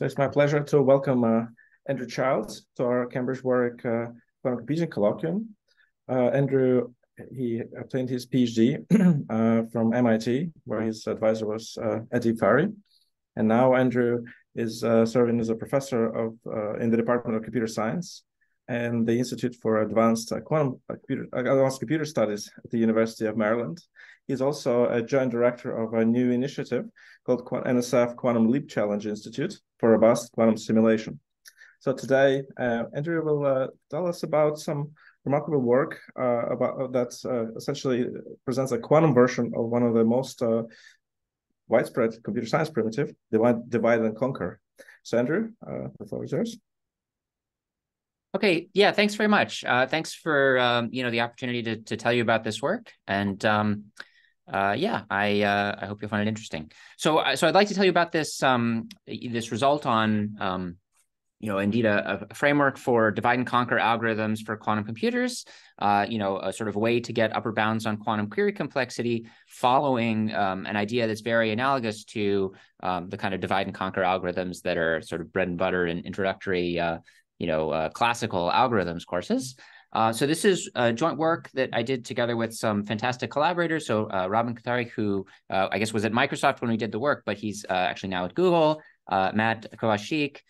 So it's my pleasure to welcome uh, Andrew Childs to our Cambridge Warwick uh, Quantum Computing Colloquium. Uh, Andrew, he obtained his PhD uh, from MIT, where his advisor was uh, Eddie Farhi. And now Andrew is uh, serving as a professor of in the Department of Computer Science and the Institute for Advanced Quantum Computer, Advanced Computer Studies at the University of Maryland. He's also a joint director of a new initiative called NSF Quantum Leap Challenge Institute for Robust Quantum Simulation. So today, uh, Andrew will uh, tell us about some remarkable work uh, about uh, that uh, essentially presents a quantum version of one of the most widespread computer science primitive, divide, divide and conquer. So Andrew, the floor is yours. Okay, yeah, thanks very much. thanks for um, you know the opportunity to to tell you about this work and. Um, uh, yeah, I uh, I hope you'll find it interesting. So uh, so I'd like to tell you about this um, this result on um, you know indeed a, a, framework for divide and conquer algorithms for quantum computers. Uh, you know a sort of way to get upper bounds on quantum query complexity, following um, an idea that's very analogous to um, the kind of divide and conquer algorithms that are sort of bread and butter in introductory uh, you know uh, classical algorithms courses. Uh, so this is a joint work that I did together with some fantastic collaborators. So uh, Robin Kothari, who uh, I guess was at Microsoft when we did the work, but he's uh, actually now at Google. Uh, Matt Kovacs-Deak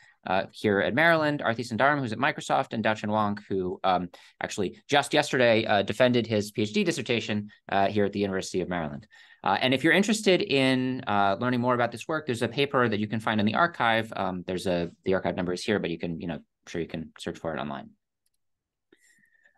here at Maryland, Aarthi Sundaram, who's at Microsoft, and Daochen Wang, who um, actually just yesterday defended his PhD dissertation here at the University of Maryland. and if you're interested in learning more about this work, there's a paper that you can find in the arXiv. Um, there's a the arXiv number is here, but you can, you know, I'm sure you can search for it online.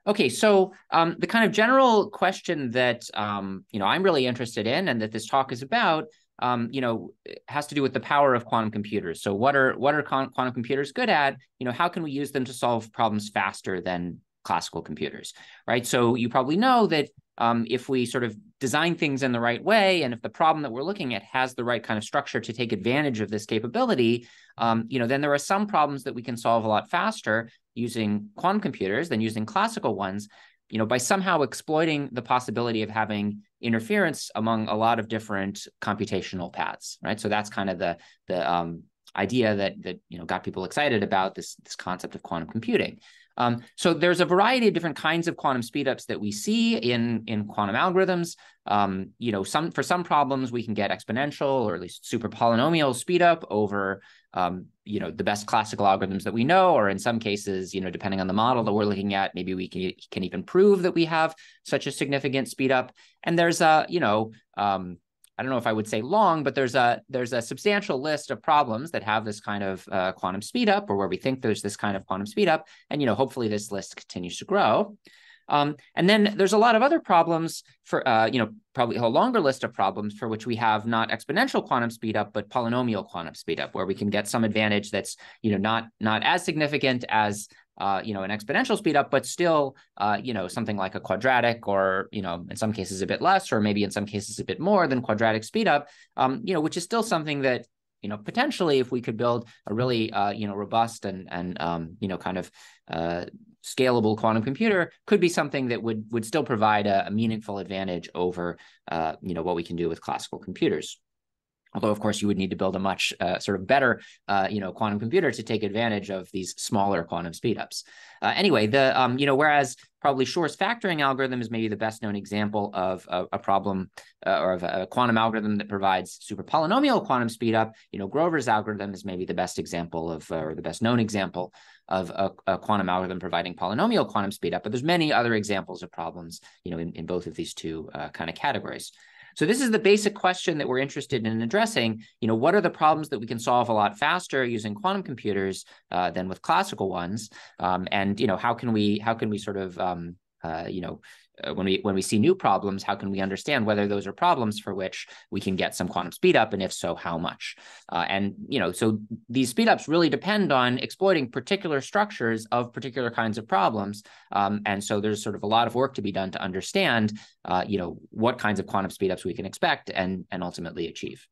Okay, so um, the kind of general question that um, you know I'm really interested in, and that this talk is about, um, you know, has to do with the power of quantum computers. So, what are what are quantum computers good at? You know, how can we use them to solve problems faster than classical computers, right? So, you probably know that um, if we sort of design things in the right way, and if the problem that we're looking at has the right kind of structure to take advantage of this capability, um, you know, then there are some problems that we can solve a lot faster using quantum computers than using classical ones, you know, by somehow exploiting the possibility of having interference among a lot of different computational paths, right? So that's kind of the the um, idea that that you know got people excited about this this concept of quantum computing. Um, so there's a variety of different kinds of quantum speedups that we see in in quantum algorithms. Um, you know, some for some problems we can get exponential or at least super polynomial speedup over um, you know the best classical algorithms that we know, or in some cases, you know, depending on the model that we're looking at, maybe we can can even prove that we have such a significant speedup. And there's a you know um, I don't know if I would say long, but there's a there's a substantial list of problems that have this kind of uh, quantum speed up, or where we think there's this kind of quantum speed up, and you know hopefully this list continues to grow. Um, and then there's a lot of other problems for uh, you know probably a longer list of problems for which we have not exponential quantum speed up, but polynomial quantum speed up, where we can get some advantage that's you know not not as significant as uh, you know, an exponential speed up, but still, uh, you know, something like a quadratic or, you know, in some cases a bit less, or maybe in some cases a bit more than quadratic speed up, um, you know, which is still something that, you know, potentially if we could build a really, uh, you know, robust and, and, um, you know, kind of, uh, scalable quantum computer could be something that would would still provide a, a meaningful advantage over uh, you know what we can do with classical computers although of course you would need to build a much uh, sort of better uh, you know quantum computer to take advantage of these smaller quantum speedups. Uh, anyway the um, you know whereas probably shor's factoring algorithm is maybe the best known example of a, a problem uh, or of a quantum algorithm that provides super polynomial quantum speedup you know grover's algorithm is maybe the best example of uh, or the best known example of a, a, quantum algorithm providing polynomial quantum speedup but there's many other examples of problems you know in, in both of these two uh, kind of categories so this is the basic question that we're interested in addressing. You know, what are the problems that we can solve a lot faster using quantum computers uh, than with classical ones? Um, and you know, how can we how can we sort of um, uh, you know uh, when we when we see new problems, how can we understand whether those are problems for which we can get some quantum speed up, and if so, how much? Uh, and you know, so these speedups really depend on exploiting particular structures of particular kinds of problems. Um, and so there's sort of a lot of work to be done to understand, uh, you know, what kinds of quantum speedups we can expect and and ultimately achieve.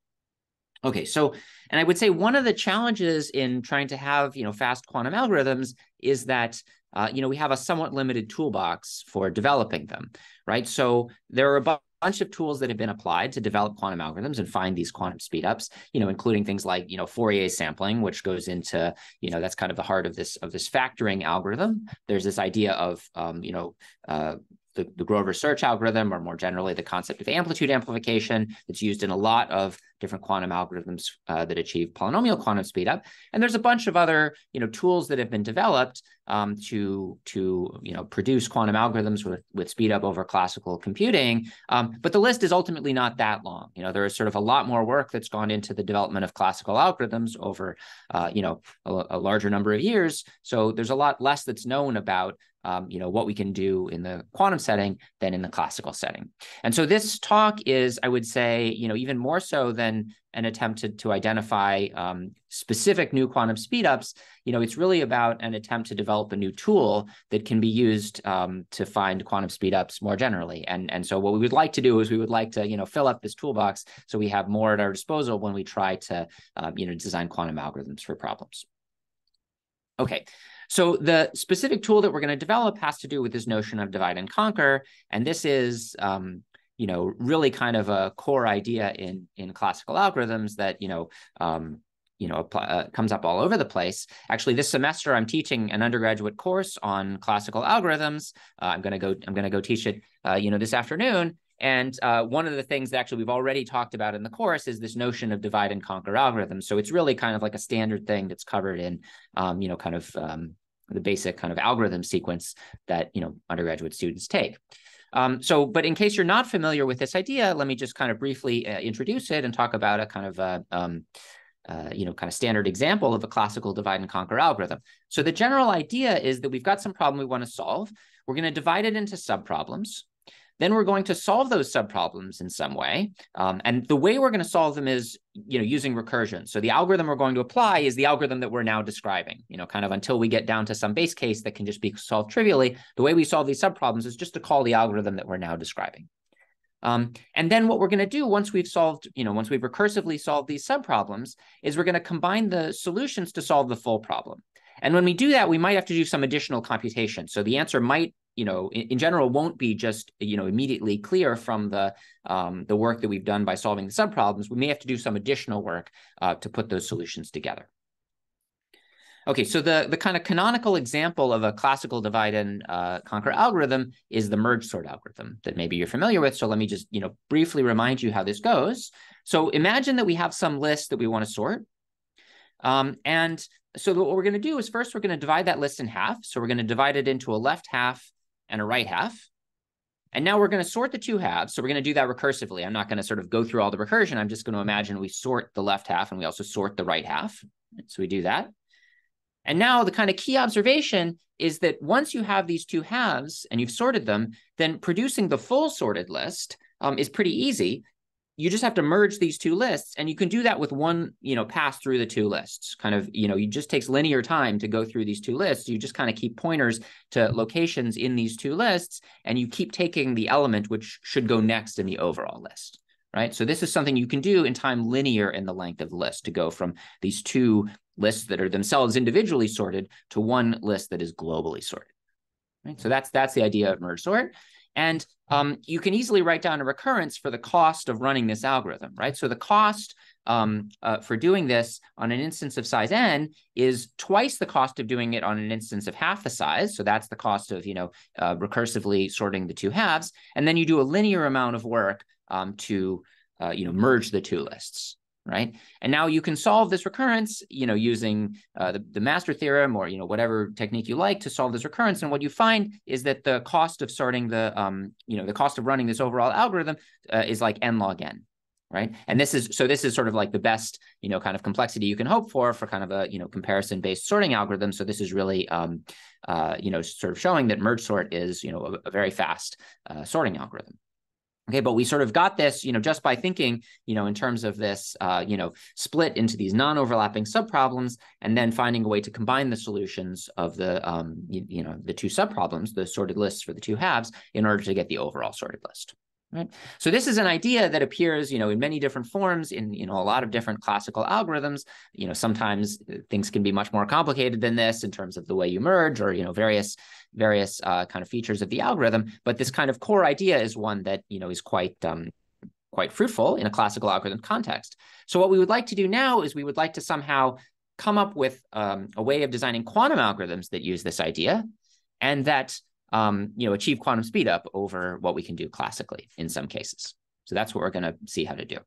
Okay, so and I would say one of the challenges in trying to have you know fast quantum algorithms is that uh, you know, we have a somewhat limited toolbox for developing them, right? So there are a bunch of tools that have been applied to develop quantum algorithms and find these quantum speedups, you know, including things like, you know, Fourier sampling, which goes into, you know, that's kind of the heart of this of this factoring algorithm. There's this idea of, um, you know, uh, the, the Grover search algorithm, or more generally, the concept of amplitude amplification that's used in a lot of different quantum algorithms uh, that achieve polynomial quantum speedup. And there's a bunch of other, you know, tools that have been developed um, to to you know produce quantum algorithms with with speed up over classical computing. Um, but the list is ultimately not that long. You know, there is sort of a lot more work that's gone into the development of classical algorithms over, uh, you know, a, a larger number of years. So there's a lot less that's known about um, you know, what we can do in the quantum setting than in the classical setting. And so this talk is, I would say, you know, even more so than an attempt to, to identify um, specific new quantum speedups, you know, it's really about an attempt to develop a new tool that can be used um, to find quantum speedups more generally. And, and so what we would like to do is we would like to, you know, fill up this toolbox so we have more at our disposal when we try to, um, you know, design quantum algorithms for problems. Okay, so the specific tool that we're going to develop has to do with this notion of divide and conquer. And this is, um, you know, really kind of a core idea in, in classical algorithms that, you know, um, you know, uh, comes up all over the place. Actually, this semester I'm teaching an undergraduate course on classical algorithms. Uh, I'm going to go. I'm going to go teach it. Uh, you know, this afternoon. And uh, one of the things that actually we've already talked about in the course is this notion of divide and conquer algorithms. So it's really kind of like a standard thing that's covered in, um, you know, kind of um, the basic kind of algorithm sequence that you know undergraduate students take. Um, so, but in case you're not familiar with this idea, let me just kind of briefly uh, introduce it and talk about a kind of a, um, uh, you know, kind of standard example of a classical divide and conquer algorithm. So the general idea is that we've got some problem we want to solve. We're going to divide it into subproblems. Then we're going to solve those subproblems in some way. Um, and the way we're going to solve them is, you know, using recursion. So the algorithm we're going to apply is the algorithm that we're now describing, you know, kind of until we get down to some base case that can just be solved trivially. The way we solve these subproblems is just to call the algorithm that we're now describing. Um, and then what we're going to do once we've solved, you know, once we've recursively solved these subproblems is we're going to combine the solutions to solve the full problem. And when we do that, we might have to do some additional computation. So the answer might you know, in, in, general, won't be just you know immediately clear from the um, the work that we've done by solving the subproblems. We may have to do some additional work uh, to put those solutions together. Okay, so the, the kind of canonical example of a classical divide and uh, conquer algorithm is the merge sort algorithm that maybe you're familiar with. So let me just you know briefly remind you how this goes. So imagine that we have some list that we want to sort. Um, and so what we're going to do is first we're going to divide that list in half. So we're going to divide it into a left half and a right half. And now we're going to sort the two halves. So we're going to do that recursively. I'm not going to sort of go through all the recursion. I'm just going to imagine we sort the left half and we also sort the right half. So we do that. And now the kind of key observation is that once you have these two halves and you've sorted them, then producing the full sorted list um, is pretty easy you just have to merge these two lists and you can do that with one you know pass through the two lists. Kind of you know it just takes linear time to go through these two lists. You just kind of keep pointers to locations in these two lists and you keep taking the element which should go next in the overall list right? So this is something you can do in time linear in the length of the list to go from these two lists that are themselves individually sorted to one list that is globally sorted right? So that's that's the idea of merge sort and um, you can easily write down a recurrence for the cost of running this algorithm, right? So the cost um, uh, for doing this on an instance of size n is twice the cost of doing it on an instance of half the size. So that's the cost of, you know, uh, recursively sorting the two halves. And then you do a linear amount of work um, to, uh, you know, merge the two lists right? And now you can solve this recurrence, you know, using uh, the, the master theorem or, you know, whatever technique you like to solve this recurrence. And what you find is that the cost of starting the, um, you know, the cost of running this overall algorithm uh, is like n log n, right? And this is, so this is sort of like the best, you know, kind of complexity you can hope for, for kind of a, you know, comparison-based sorting algorithm. So this is really, um, uh, you know, sort of showing that merge sort is, you know, a, a very fast uh, sorting algorithm. Okay, but we sort of got this, you know, just by thinking, you know, in terms of this, uh, you know, split into these non-overlapping subproblems, and then finding a way to combine the solutions of the, um, you, you know, the two subproblems, the sorted lists for the two halves, in order to get the overall sorted list. Right. So this is an idea that appears, you know, in many different forms in, you know, a lot of different classical algorithms. You know, sometimes uh, things can be much more complicated than this in terms of the way you merge or, you know, various various uh, kind of features of the algorithm. But this kind of core idea is one that, you know, is quite um, quite fruitful in a classical algorithm context. So what we would like to do now is we would like to somehow come up with um, a way of designing quantum algorithms that use this idea and that um, you know, achieve quantum speedup over what we can do classically in some cases. So that's what we're going to see how to do.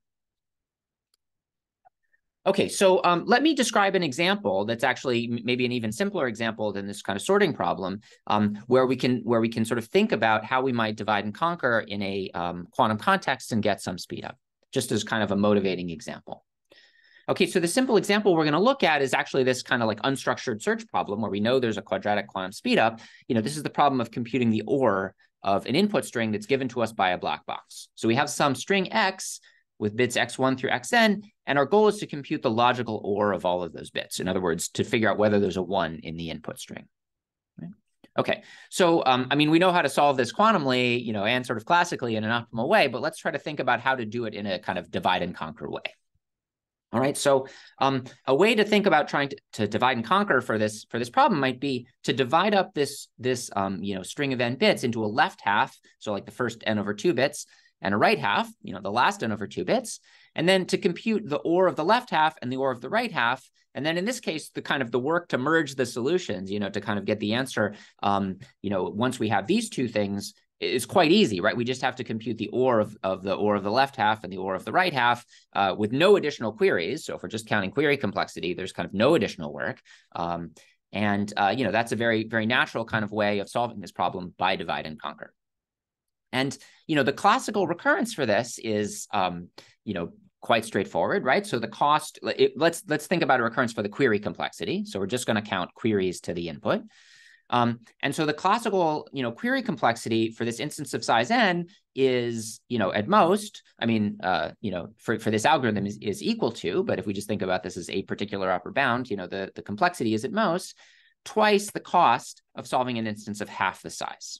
Okay, so um, let me describe an example that's actually maybe an even simpler example than this kind of sorting problem, um, where we can where we can sort of think about how we might divide and conquer in a um, quantum context and get some speed up, just as kind of a motivating example. Okay, so the simple example we're going to look at is actually this kind of like unstructured search problem where we know there's a quadratic quantum speedup. You know, this is the problem of computing the OR of an input string that's given to us by a black box. So we have some string x with bits x1 through xn, and our goal is to compute the logical OR of all of those bits. In other words, to figure out whether there's a one in the input string. Okay, so um, I mean, we know how to solve this quantumly, you know, and sort of classically in an optimal way, but let's try to think about how to do it in a kind of divide and conquer way. All right, so um, a way to think about trying to, to, divide and conquer for this for this problem might be to divide up this this um, you know string of n bits into a left half, so like the first n over two bits, and a right half, you know the last n over two bits, and then to compute the OR of the left half and the OR of the right half, and then in this case, the kind of the work to merge the solutions, you know, to kind of get the answer, um, you know, once we have these two things, is quite easy, right? We just have to compute the OR of, of the OR of the left half and the OR of the right half uh, with no additional queries. So if we're just counting query complexity, there's kind of no additional work. Um, and, uh, you know, that's a very, very natural kind of way of solving this problem by divide and conquer. And, you know, the classical recurrence for this is, um, you know, quite straightforward, right? So the cost, it, let's, let's think about a recurrence for the query complexity. So we're just going to count queries to the input. Um, and so the classical, you know, query complexity for this instance of size n is, you know, at most, I mean, uh, you know, for, for this algorithm is, is equal to, but if we just think about this as a particular upper bound, you know, the, the complexity is at most twice the cost of solving an instance of half the size.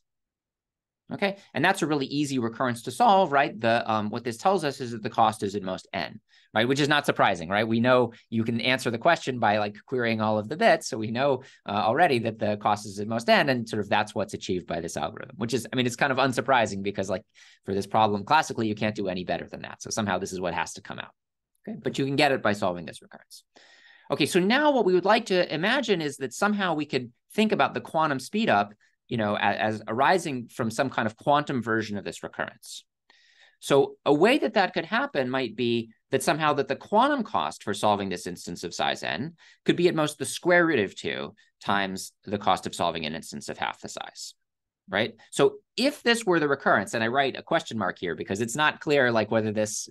Okay, and that's a really easy recurrence to solve, right? The um, what this tells us is that the cost is at most n, right? Which is not surprising, right? We know you can answer the question by like querying all of the bits, so we know uh, already that the cost is at most n, and sort of that's what's achieved by this algorithm. Which is, I mean, it's kind of unsurprising because like for this problem classically, you can't do any better than that. So somehow this is what has to come out. Okay, but you can get it by solving this recurrence. Okay, so now what we would like to imagine is that somehow we could think about the quantum speedup you know, as, as arising from some kind of quantum version of this recurrence. So a way that that could happen might be that somehow that the quantum cost for solving this instance of size n could be at most the square root of 2 times the cost of solving an instance of half the size, right? So if this were the recurrence, and I write a question mark here because it's not clear like whether this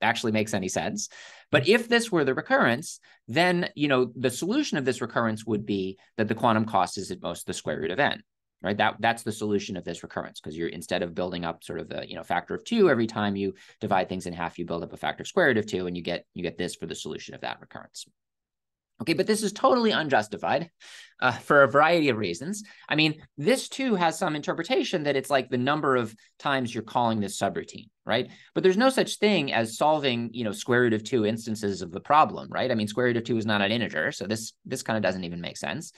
actually makes any sense. But if this were the recurrence, then you know the solution of this recurrence would be that the quantum cost is at most the square root of n right? That that's the solution of this recurrence because you're instead of building up sort of the you know factor of two every time you divide things in half, you build up a factor square root of two, and you get you get this for the solution of that recurrence. Okay, but this is totally unjustified uh, for a variety of reasons. I mean, this too has some interpretation that it's like the number of times you're calling this subroutine, right? But there's no such thing as solving, you know, square root of two instances of the problem, right? I mean, square root of two is not an integer, so this this kind of doesn't even make sense.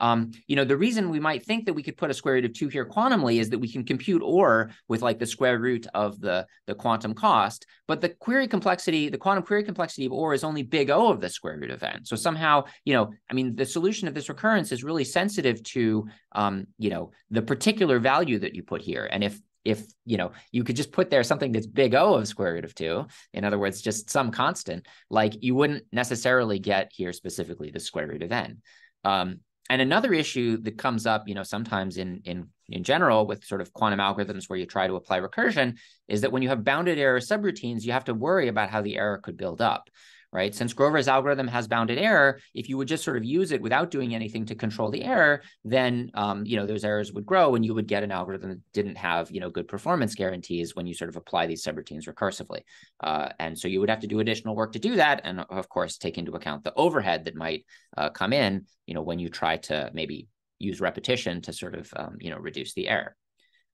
Um, you know, the reason we might think that we could put a square root of two here quantumly is that we can compute OR with like the square root of the, the quantum cost, but the query complexity, the quantum query complexity of OR is only big O of the square root of n. So somehow, you know, I mean, the solution of this recurrence is really sensitive to, um, you know, the particular value that you put here. And if if you know you could just put there something that's big O of square root of two, in other words, just some constant, like you wouldn't necessarily get here specifically the square root of n. Um, and another issue that comes up, you know, sometimes in in in general with sort of quantum algorithms where you try to apply recursion is that when you have bounded error subroutines, you have to worry about how the error could build up right? Since Grover's algorithm has bounded error, if you would just sort of use it without doing anything to control the error, then um, you know those errors would grow, and you would get an algorithm that didn't have you know good performance guarantees when you sort of apply these subroutines recursively. Uh, and so you would have to do additional work to do that, and of course take into account the overhead that might uh, come in, you know, when you try to maybe use repetition to sort of um, you know reduce the error.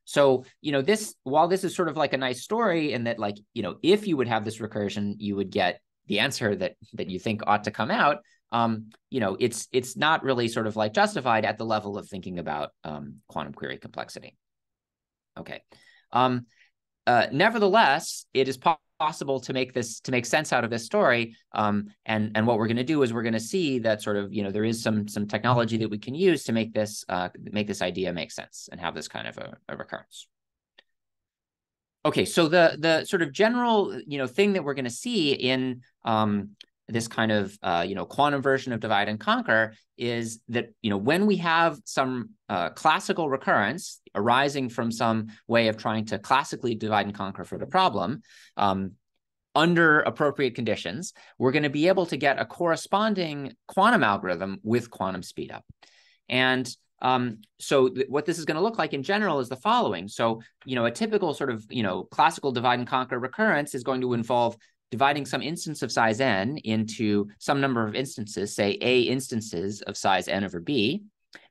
So, you know, this, while this is sort of like a nice story in that like, you know, if you would have this recursion, you would get the answer that that you think ought to come out. Um, you know, it's it's not really sort of like justified at the level of thinking about um, quantum query complexity. Okay. Um, uh, nevertheless, it is possible to make this to make sense out of this story. Um, and and what we're going to do is we're going to see that sort of you know there is some some technology that we can use to make this uh, make this idea make sense and have this kind of a, a recurrence. Okay, so the the sort of general you know thing that we're going to see in um, this kind of uh, you know quantum version of divide and conquer is that you know when we have some uh, classical recurrence arising from some way of trying to classically divide and conquer for the problem um, under appropriate conditions we're going to be able to get a corresponding quantum algorithm with quantum speedup and um, so th- what this is going to look like in general is the following. So, you know, a typical sort of, you know, classical divide and conquer recurrence is going to involve dividing some instance of size n into some number of instances, say a instances of size n over b.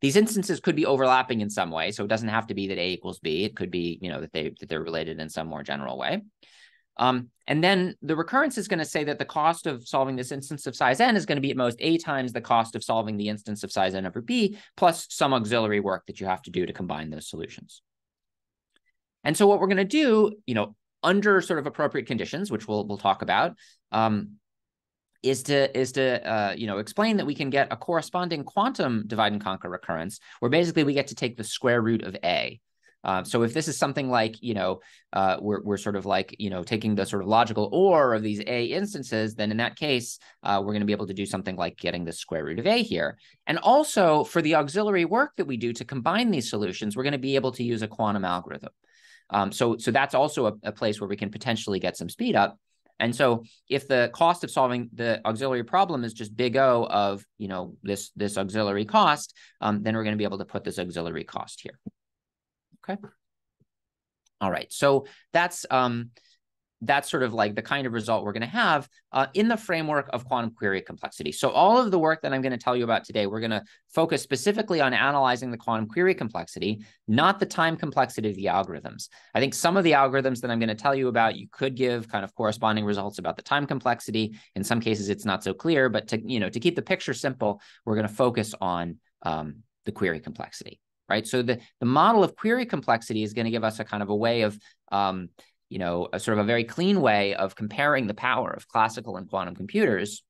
These instances could be overlapping in some way, so it doesn't have to be that a equals b. It could be, you know, that they that they're related in some more general way. Um, and then the recurrence is going to say that the cost of solving this instance of size n is going to be at most a times the cost of solving the instance of size n over b, plus some auxiliary work that you have to do to combine those solutions. And so what we're going to do, you know, under sort of appropriate conditions, which we'll we'll talk about, um, is to is to uh, you know explain that we can get a corresponding quantum divide and conquer recurrence, where basically we get to take the square root of a. Um, so if this is something like you know uh, we're we're sort of like you know taking the sort of logical or of these a instances, then in that case uh, we're going to be able to do something like getting the square root of a here. And also for the auxiliary work that we do to combine these solutions, we're going to be able to use a quantum algorithm. Um, so, so that's also a, a place where we can potentially get some speed up. And so if the cost of solving the auxiliary problem is just big O of, you know, this, this auxiliary cost, um, then we're going to be able to put this auxiliary cost here. Okay. All right. So that's, um, that's sort of like the kind of result we're going to have uh, in the framework of quantum query complexity. So all of the work that I'm going to tell you about today, we're going to focus specifically on analyzing the quantum query complexity, not the time complexity of the algorithms. I think some of the algorithms that I'm going to tell you about, you could give kind of corresponding results about the time complexity. In some cases, it's not so clear, but to, you know, to keep the picture simple, we're going to focus on um, the query complexity right? So the, the model of query complexity is going to give us a kind of a way of um, you know, a sort of a very clean way of comparing the power of classical and quantum computers,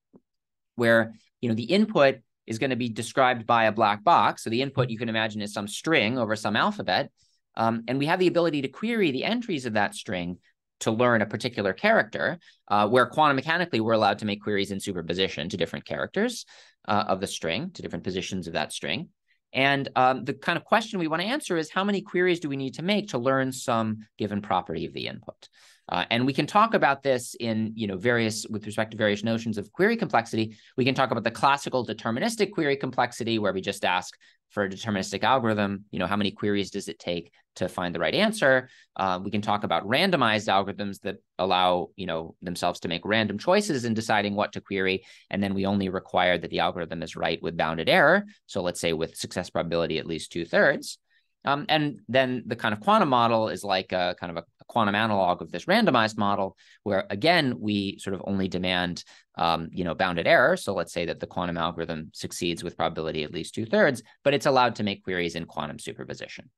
where you know the input is going to be described by a black box. So the input you can imagine is some string over some alphabet, um, and we have the ability to query the entries of that string to learn a particular character, uh, where quantum mechanically we're allowed to make queries in superposition to different characters uh, of the string, to different positions of that string. And um, the kind of question we want to answer is how many queries do we need to make to learn some given property of the input? Uh, and we can talk about this in, you know, various, with respect to various notions of query complexity. We can talk about the classical deterministic query complexity, where we just ask for a deterministic algorithm, you know, how many queries does it take to find the right answer? Uh, we can talk about randomized algorithms that allow, you know, themselves to make random choices in deciding what to query. And then we only require that the algorithm is right with bounded error. So let's say with success probability at least two thirds. Um, and then the kind of quantum model is like a kind of a, a, quantum analog of this randomized model, where again we sort of only demand, um, you know, bounded error. So let's say that the quantum algorithm succeeds with probability at least two thirds, but it's allowed to make queries in quantum superposition,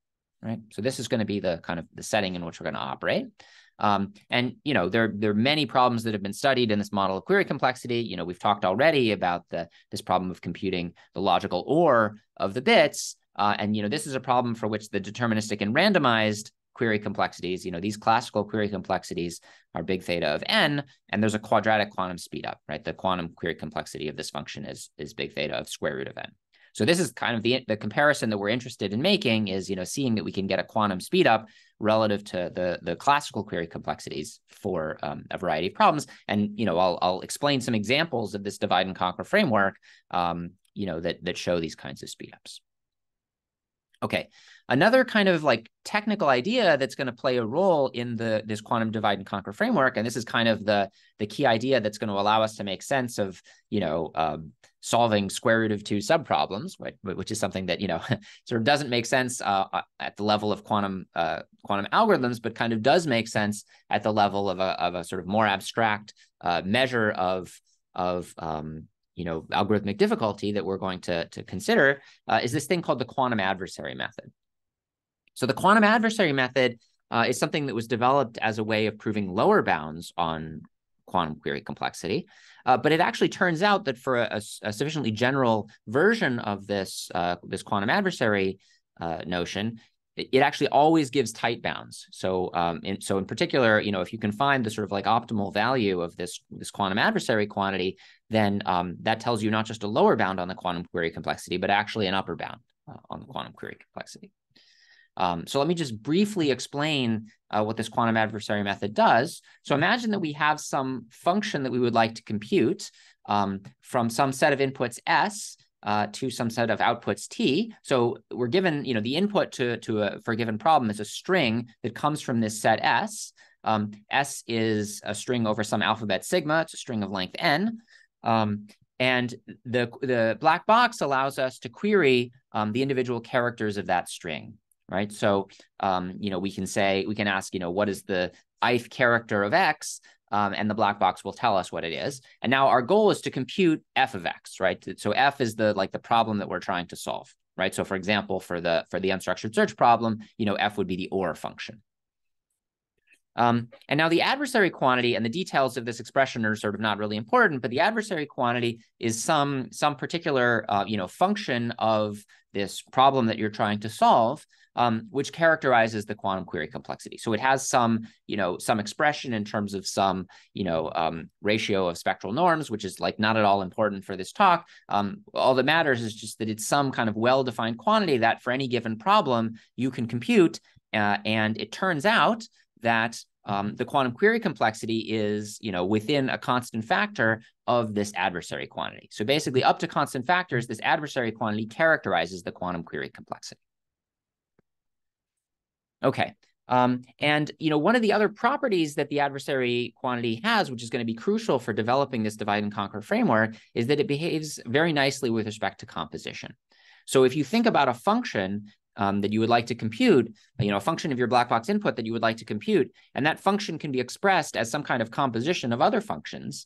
right? So this is going to be the kind of the setting in which we're going to operate. Um, and you know there there are many problems that have been studied in this model of query complexity. You know we've talked already about the this problem of computing the logical OR of the bits, uh, and you know this is a problem for which the deterministic and randomized query complexities, you know, these classical query complexities are big theta of n, and there's a quadratic quantum speedup, right? The quantum query complexity of this function is is big theta of square root of n. So this is kind of the the comparison that we're interested in making is, you know, seeing that we can get a quantum speedup relative to the the classical query complexities for um, a variety of problems. And you know, I'll I'll explain some examples of this divide and conquer framework, um, you know, that that show these kinds of speedups. Okay, another kind of like technical idea that's going to play a role in the this quantum divide and conquer framework, and this is kind of the the key idea that's going to allow us to make sense of you know um, solving square root of two subproblems, right, which is something that you know sort of doesn't make sense uh, uh, at the level of quantum uh, quantum algorithms, but kind of does make sense at the level of a of a sort of more abstract uh, measure of of um, you know algorithmic difficulty that we're going to to consider uh, is this thing called the quantum adversary method. So the quantum adversary method uh, is something that was developed as a way of proving lower bounds on quantum query complexity. Uh, but it actually turns out that for a, a sufficiently general version of this uh, this quantum adversary uh, notion, it, actually always gives tight bounds. So, um, in, so in particular, you know, if you can find the sort of like optimal value of this this quantum adversary quantity, then um, that tells you not just a lower bound on the quantum query complexity, but actually an upper bound uh, on the quantum query complexity. Um, so let me just briefly explain uh, what this quantum adversary method does. So imagine that we have some function that we would like to compute um, from some set of inputs S uh, to some set of outputs T. So we're given, you know, the input to, to a, for a given problem is a string that comes from this set S. Um, S is a string over some alphabet sigma. It's a string of length n. Um, and the, the black box allows us to query um, the individual characters of that string right? So, um, you know, we can say, we can ask, you know, what is the ith character of X? Um, and the black box will tell us what it is. And now our goal is to compute f of x, right? So f is the like the problem that we're trying to solve, right? So for example, for the for the unstructured search problem, you know, f would be the OR function. Um, and now the adversary quantity and the details of this expression are sort of not really important, but the adversary quantity is some some particular uh, you know function of this problem that you're trying to solve um, which characterizes the quantum query complexity. So it has some, you know, some expression in terms of some, you know, um, ratio of spectral norms, which is like not at all important for this talk. Um, all that matters is just that it's some kind of well-defined quantity that for any given problem you can compute. Uh, and it turns out that um, the quantum query complexity is, you know, within a constant factor of this adversary quantity. So basically, up to constant factors, this adversary quantity characterizes the quantum query complexity. Okay. Um, and you know, one of the other properties that the adversary quantity has, which is going to be crucial for developing this divide and conquer framework, is that it behaves very nicely with respect to composition. So if you think about a function um, that you would like to compute, you know, a function of your black box input that you would like to compute, and that function can be expressed as some kind of composition of other functions,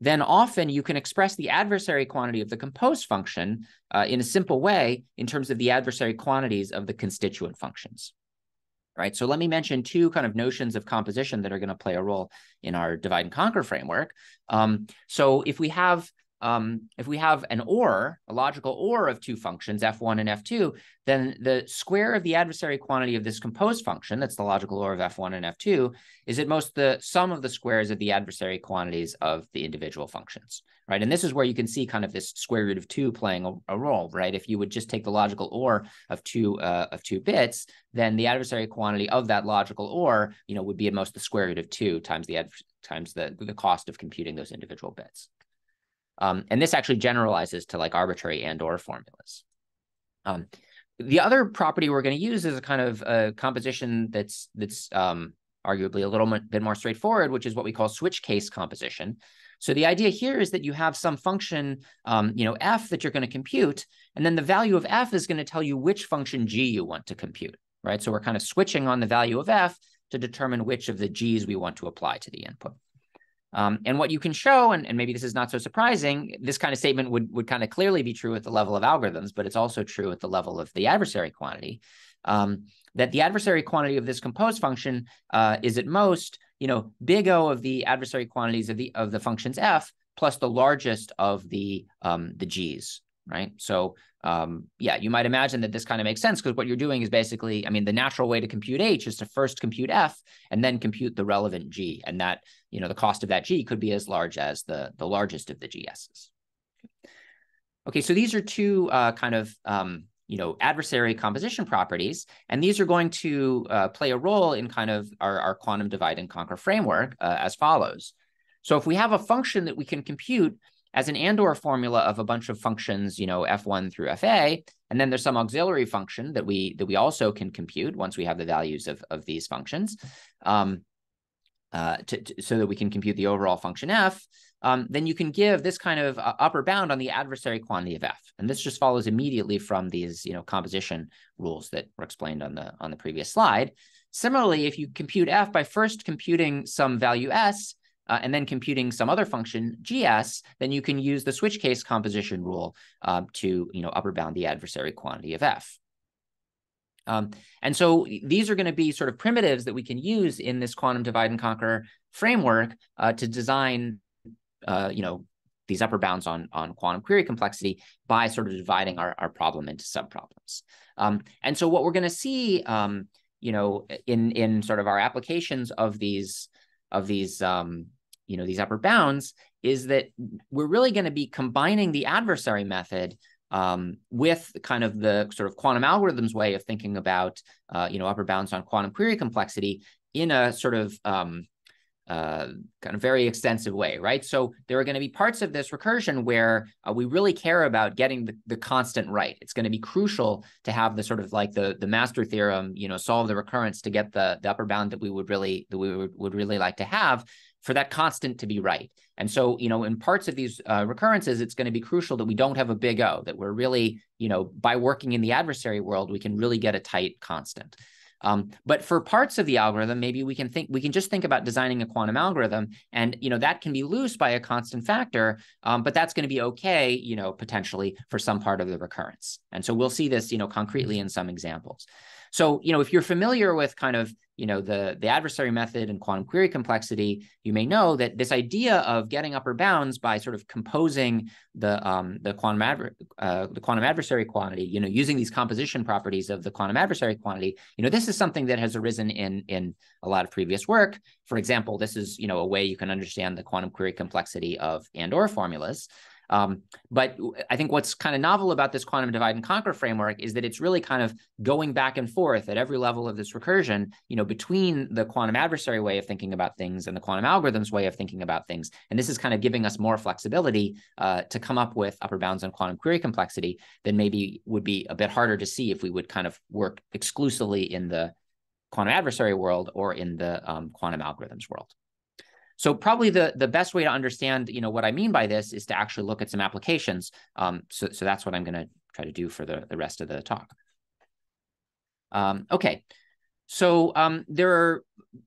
then often you can express the adversary quantity of the composed function uh, in a simple way in terms of the adversary quantities of the constituent functions right? So let me mention two kind of notions of composition that are going to play a role in our divide and conquer framework. Um, so if we have um, if we have an OR, a logical OR of two functions, f1 and f2, then the square of the adversary quantity of this composed function, that's the logical OR of f1 and f2, is at most the sum of the squares of the adversary quantities of the individual functions right? And this is where you can see kind of this square root of two playing a, a role, right? If you would just take the logical OR of two uh, of two bits, then the adversary quantity of that logical OR, you know, would be at most the square root of two times the times the the cost of computing those individual bits. Um, and this actually generalizes to like arbitrary and or formulas. Um, the other property we're going to use is a kind of a composition that's that's um, arguably a little bit more straightforward, which is what we call switch case composition. So the idea here is that you have some function, um, you know, f that you're going to compute, and then the value of f is going to tell you which function g you want to compute, right? So we're kind of switching on the value of f to determine which of the g's we want to apply to the input. Um, and what you can show, and, and maybe this is not so surprising, this kind of statement would, would kind of clearly be true at the level of algorithms, but it's also true at the level of the adversary quantity, um, that the adversary quantity of this composed function uh, is at most you know, big O of the adversary quantities of the of the functions f plus the largest of the um, the g's, right? So um, yeah, you might imagine that this kind of makes sense because what you're doing is basically, I mean, the natural way to compute h is to first compute f and then compute the relevant g, and that you know the cost of that g could be as large as the the largest of the GSs. Okay, so these are two uh, kind of um, you know, adversary composition properties. And these are going to uh, play a role in kind of our, our quantum divide and conquer framework uh, as follows. So if we have a function that we can compute as an and or formula of a bunch of functions, you know, f1 through fa, and then there's some auxiliary function that we that we also can compute once we have the values of, of these functions, um, uh, to, to, so that we can compute the overall function f, um, then you can give this kind of uh, upper bound on the adversary quantity of f. And this just follows immediately from these, you know, composition rules that were explained on the on the previous slide. Similarly, if you compute f by first computing some value s, uh, and then computing some other function gs, then you can use the switch case composition rule uh, to you know upper bound the adversary quantity of f. Um, and so these are going to be sort of primitives that we can use in this quantum divide and conquer framework uh, to design, uh, you know, these upper bounds on, on quantum query complexity by sort of dividing our, our problem into subproblems. Um, and so what we're going to see, um, you know, in in sort of our applications of these of these um, you know these upper bounds is that we're really going to be combining the adversary method um, with kind of the sort of quantum algorithms way of thinking about uh, you know upper bounds on quantum query complexity in a sort of um, uh, kind of very extensive way, right? So there are going to be parts of this recursion where uh, we really care about getting the, the constant right. It's going to be crucial to have the sort of like the the master theorem, you know, solve the recurrence to get the, the upper bound that we would really that we would, would really like to have for that constant to be right. And so, you know, in parts of these uh, recurrences, it's going to be crucial that we don't have a big O, that we're really, you know, by working in the adversary world, we can really get a tight constant. Um, but for parts of the algorithm, maybe we can think we can just think about designing a quantum algorithm, and you know that can be loose by a constant factor, um, but that's going to be okay, you know, potentially for some part of the recurrence. And so we'll see this, you know, concretely in some examples. So, you know, if you're familiar with kind of you know the the adversary method and quantum query complexity, you may know that this idea of getting upper bounds by sort of composing the um, the quantum adver- uh, the quantum adversary quantity, you know, using these composition properties of the quantum adversary quantity, you know, this is something that has arisen in in a lot of previous work. For example, this is you know a way you can understand the quantum query complexity of and or formulas. Um, but I think what's kind of novel about this quantum divide and conquer framework is that it's really kind of going back and forth at every level of this recursion, you know, between the quantum adversary way of thinking about things and the quantum algorithms way of thinking about things. And this is kind of giving us more flexibility uh, to come up with upper bounds on quantum query complexity than maybe would be a bit harder to see if we would kind of work exclusively in the quantum adversary world or in the um, quantum algorithms world. So probably the the best way to understand, you know, what I mean by this is to actually look at some applications. Um, so so that's what I'm going to try to do for the the rest of the talk. Um, okay, so um, there are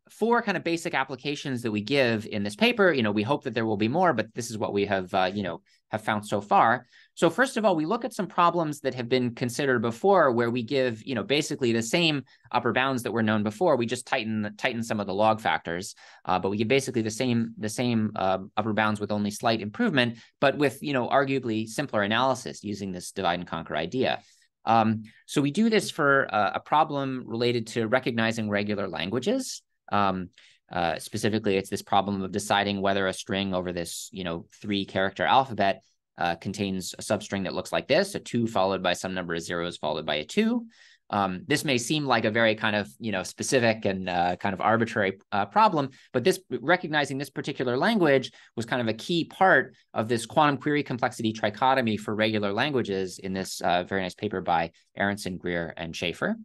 four kind of basic applications that we give in this paper. You know, we hope that there will be more, but this is what we have, uh, you know, have found so far. So first of all, we look at some problems that have been considered before, where we give, you know, basically the same upper bounds that were known before. We just tighten tighten some of the log factors, uh, but we give basically the same the same uh, upper bounds with only slight improvement, but with, you know, arguably simpler analysis using this divide and conquer idea. Um, so we do this for a, a, problem related to recognizing regular languages. Um, uh, specifically, it's this problem of deciding whether a string over this, you know, three character alphabet uh, contains a substring that looks like this, a two followed by some number of zeros followed by a two. Um, this may seem like a very kind of you know specific and uh, kind of arbitrary uh, problem, but this recognizing this particular language was kind of a key part of this quantum query complexity trichotomy for regular languages in this uh, very nice paper by Aaronson, Grier, and Schaeffer.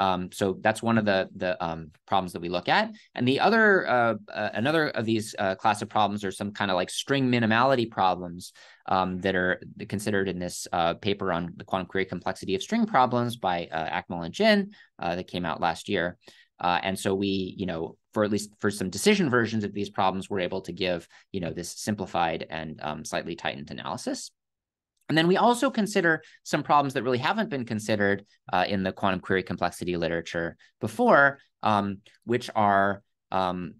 Um, so that's one of the the um, problems that we look at. And the other uh, uh, another of these uh, class of problems are some kind of like string minimality problems um, that are considered in this uh, paper on the quantum query complexity of string problems by uh, Akmal and Jin uh, that came out last year. and so we, you know, for at least for some decision versions of these problems, we're able to give, you know, this simplified and um, slightly tightened analysis. And then we also consider some problems that really haven't been considered uh, in the quantum query complexity literature before, um, which are um,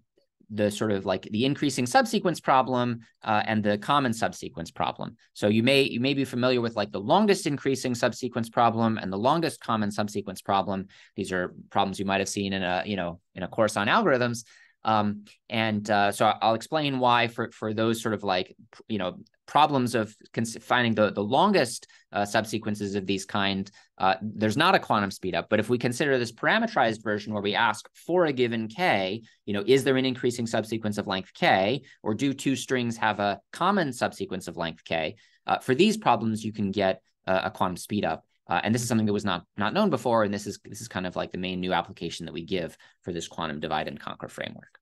the sort of like the increasing subsequence problem uh, and the common subsequence problem. So you may you may be familiar with like the longest increasing subsequence problem and the longest common subsequence problem. These are problems you might have seen in a you know in a course on algorithms. Um, and uh, so I'll explain why for for those sort of like you know problems of finding the, the longest uh, subsequences of these kind, uh, there's not a quantum speedup. But if we consider this parameterized version where we ask for a given k, you know, is there an increasing subsequence of length k, or do two strings have a common subsequence of length k? Uh, for these problems, you can get a quantum speedup. Uh, and this is something that was not not known before, and this is this is kind of like the main new application that we give for this quantum divide and conquer framework.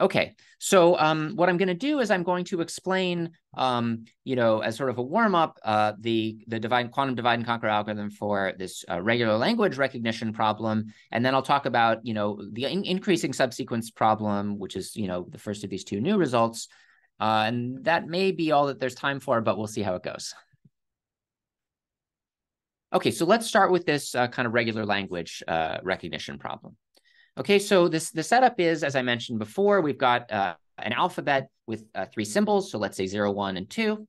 Okay, so um, what I'm going to do is I'm going to explain, um, you know, as sort of a warm up, uh, the the divide, quantum divide and conquer algorithm for this uh, regular language recognition problem, and then I'll talk about, you know, the in increasing subsequence problem, which is, you know, the first of these two new results, uh, and that may be all that there's time for, but we'll see how it goes. Okay, so let's start with this uh, kind of regular language uh, recognition problem. Okay, so this the setup is, as I mentioned before, we've got uh, an alphabet with uh, three symbols. So let's say zero, one, and two.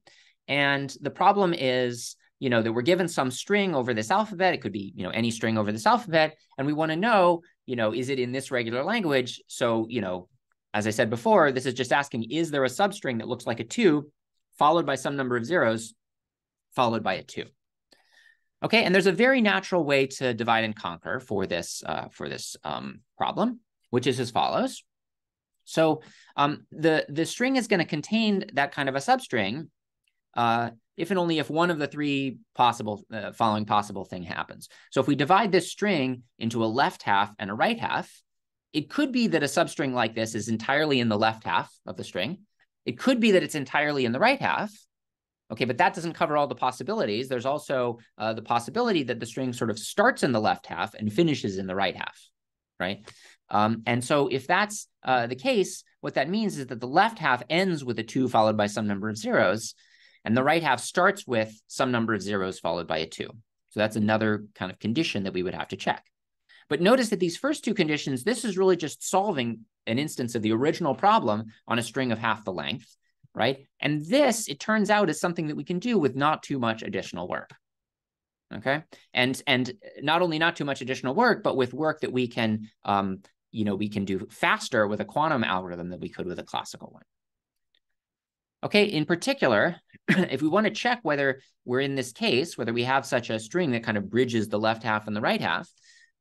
And the problem is, you know, that we're given some string over this alphabet. It could be, you know, any string over this alphabet. And we want to know, you know, is it in this regular language? So, you know, as I said before, this is just asking, is there a substring that looks like a two followed by some number of zeros followed by a two? Okay, and there's a very natural way to divide and conquer for this uh, for this um, problem, which is as follows. So um, the the string is going to contain that kind of a substring, uh, if and only if one of the three possible uh, following possible thing happens. So if we divide this string into a left half and a right half, it could be that a substring like this is entirely in the left half of the string. It could be that it's entirely in the right half, Okay, but that doesn't cover all the possibilities. There's also uh, the possibility that the string sort of starts in the left half and finishes in the right half, right? Um, and so if that's uh, the case, what that means is that the left half ends with a two followed by some number of zeros, and the right half starts with some number of zeros followed by a two. So that's another kind of condition that we would have to check. But notice that these first two conditions, this is really just solving an instance of the original problem on a string of half the length right? And this, it turns out, is something that we can do with not too much additional work. Okay, and and not only not too much additional work, but with work that we can, um, you know, we can do faster with a quantum algorithm than we could with a classical one. Okay, in particular, if we want to check whether we're in this case, whether we have such a string that kind of bridges the left half and the right half,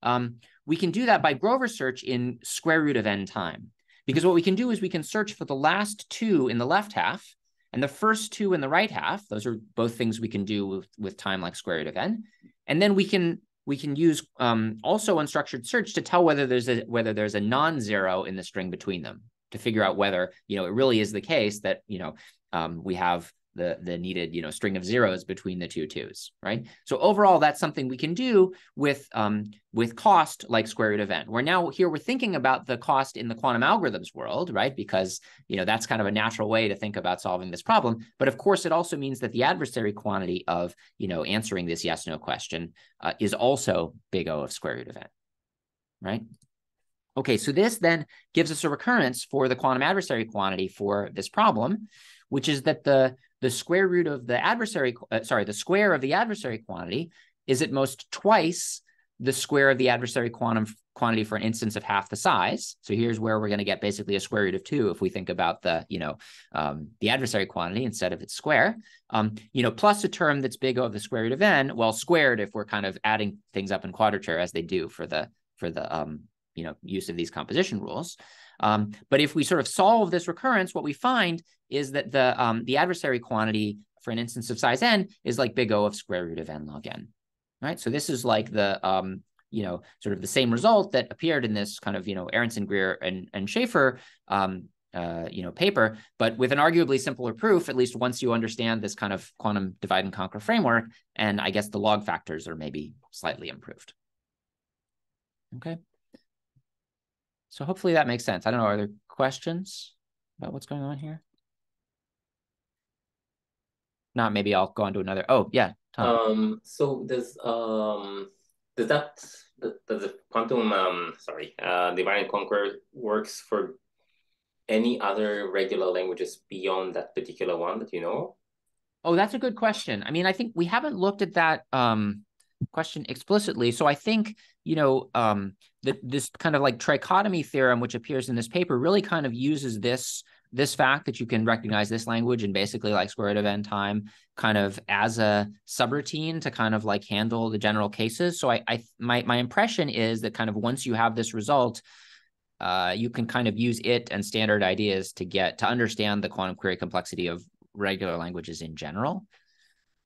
um, we can do that by Grover search in square root of n time. Because what we can do is we can search for the last two in the left half and the first two in the right half. Those are both things we can do with, with time like square root of n. And then we can we can use um, also unstructured search to tell whether there's a whether there's a non-zero in the string between them to figure out whether you know it really is the case that you know um, we have the the needed you know string of zeros between the two twos right? So overall that's something we can do with um with cost like square root of n. Where now here we're thinking about the cost in the quantum algorithms world right? Because you know that's kind of a natural way to think about solving this problem. But of course it also means that the adversary quantity of you know answering this yes no question uh, is also big o of square root of n right? Okay so this then gives us a recurrence for the quantum adversary quantity for this problem which is that the the square root of the adversary, uh, sorry, the square of the adversary quantity is at most twice the square of the adversary quantum quantity for an instance of half the size. So here's where we're going to get basically a square root of two if we think about the, you know, um, the adversary quantity instead of its square. Um, you know, plus a term that's big O of the square root of n, well squared if we're kind of adding things up in quadrature as they do for the for the um, you know use of these composition rules. Um, but if we sort of solve this recurrence, what we find is that the um, the adversary quantity for an instance of size n is like big O of square root of n log n, right? So this is like the um, you know sort of the same result that appeared in this kind of you know Aaronson, Grier, and and Schaeffer um, uh, you know paper, but with an arguably simpler proof. At least once you understand this kind of quantum divide and conquer framework, and I guess the log factors are maybe slightly improved. Okay. So hopefully that makes sense. I don't know. Are there questions about what's going on here? Not maybe I'll go on to another. Oh yeah. Tom. Um. So does um does that does the quantum um sorry uh divide and conquer works for any other regular languages beyond that particular one that you know? Oh, that's a good question. I mean, I think we haven't looked at that um question explicitly. So I think, you know, um, the, this kind of like trichotomy theorem, which appears in this paper, really kind of uses this this fact that you can recognize this language and basically like square root of n time kind of as a subroutine to kind of like handle the general cases. So I, I my my impression is that kind of once you have this result, uh, you can kind of use it and standard ideas to get to understand the quantum query complexity of regular languages in general.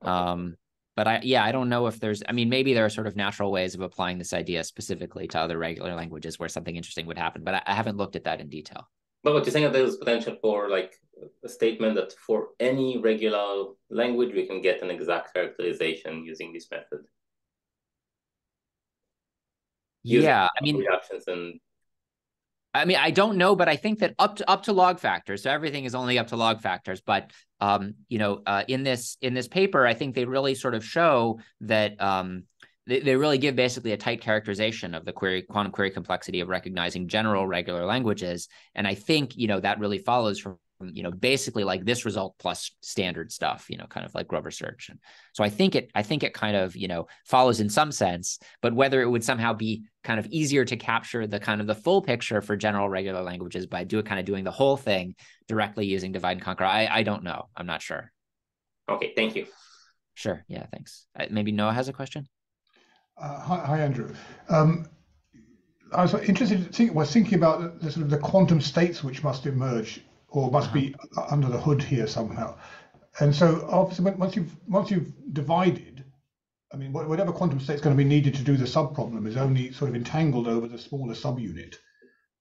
Um, but I yeah, I don't know if there's I mean maybe there are sort of natural ways of applying this idea specifically to other regular languages where something interesting would happen, but I, I haven't looked at that in detail. But what you're saying that there's potential for like a statement that for any regular language we can get an exact characterization using this method. Using yeah, I mean reactions and I mean, I don't know, but I think that up to up to log factors. So everything is only up to log factors. But um, you know, uh, in this in this paper, I think they really sort of show that um, they, they really give basically a tight characterization of the query quantum query complexity of recognizing general regular languages. And I think you know that really follows from you know basically like this result plus standard stuff you know kind of like grover search and so i think it i think it kind of you know follows in some sense but whether it would somehow be kind of easier to capture the kind of the full picture for general regular languages by do it kind of doing the whole thing directly using divide and conquer i i don't know. I'm not sure. Okay thank you. Sure. Yeah thanks. Uh, maybe noah has a question? Uh, hi, hi andrew. Um, I was interested. Think, was thinking about the, the, sort of the quantum states which must emerge or must be under the hood here somehow. And so obviously once you've once you've divided, I mean whatever quantum state is going to be needed to do the subproblem is only sort of entangled over the smaller subunit.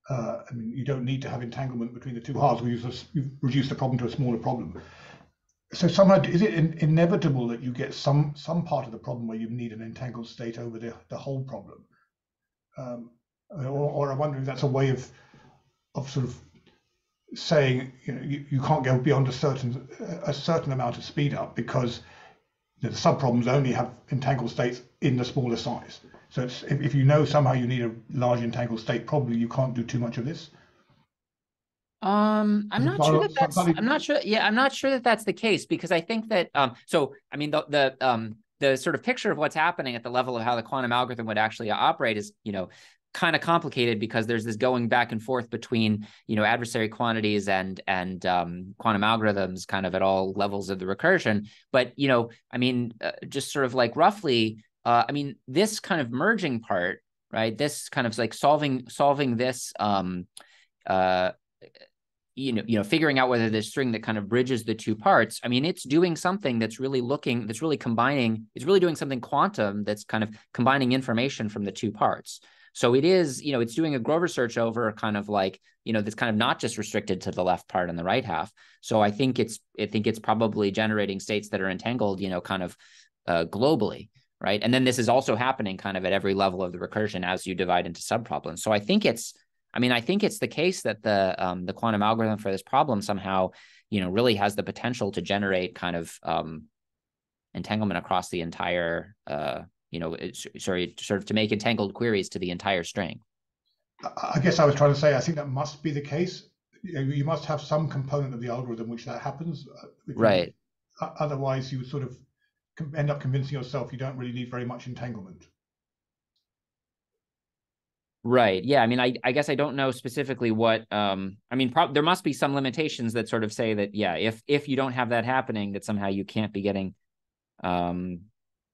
Uh, I mean you don't need to have entanglement between the two halves. We use you've reduced the problem to a smaller problem. So somehow is it in, inevitable that you get some some part of the problem where you need an entangled state over the, the whole problem? Um, or, or I wonder if that's a way of of sort of saying you know you, you can't go beyond a certain a certain amount of speed up because the subproblems only have entangled states in the smaller size. So if, if you know somehow you need a large entangled state, probably you can't do too much of this. Um, I'm not sure that that's. I'm not sure. Yeah, I'm not sure that that's the case because I think that. Um, so I mean the the um the sort of picture of what's happening at the level of how the quantum algorithm would actually operate is, you know, kind of complicated because there's this going back and forth between you know adversary quantities and and um, quantum algorithms kind of at all levels of the recursion. But you know i mean uh, just sort of like roughly uh, i mean this kind of merging part right this kind of like solving solving this um uh you know you know figuring out whether this string that kind of bridges the two parts i mean it's doing something that's really looking that's really combining it's really doing something quantum that's kind of combining information from the two parts so it is, you know, it's doing a Grover search over kind of like, you know, that's kind of not just restricted to the left part and the right half. So I think it's, I think it's probably generating states that are entangled, you know, kind of uh, globally. Right. And then this is also happening kind of at every level of the recursion as you divide into subproblems. So I think it's, I mean, I think it's the case that the um, the quantum algorithm for this problem somehow, you know, really has the potential to generate kind of um, entanglement across the entire uh, you know, sorry, sort of to make entangled queries to the entire string. I guess I was trying to say, I think that must be the case. You must have some component of the algorithm which that happens. Uh, right. Otherwise, you sort of end up convincing yourself you don't really need very much entanglement. Right. Yeah. I mean, I, I guess I don't know specifically what. Um. I mean, pro- there must be some limitations that sort of say that yeah, if if you don't have that happening, that somehow you can't be getting, um,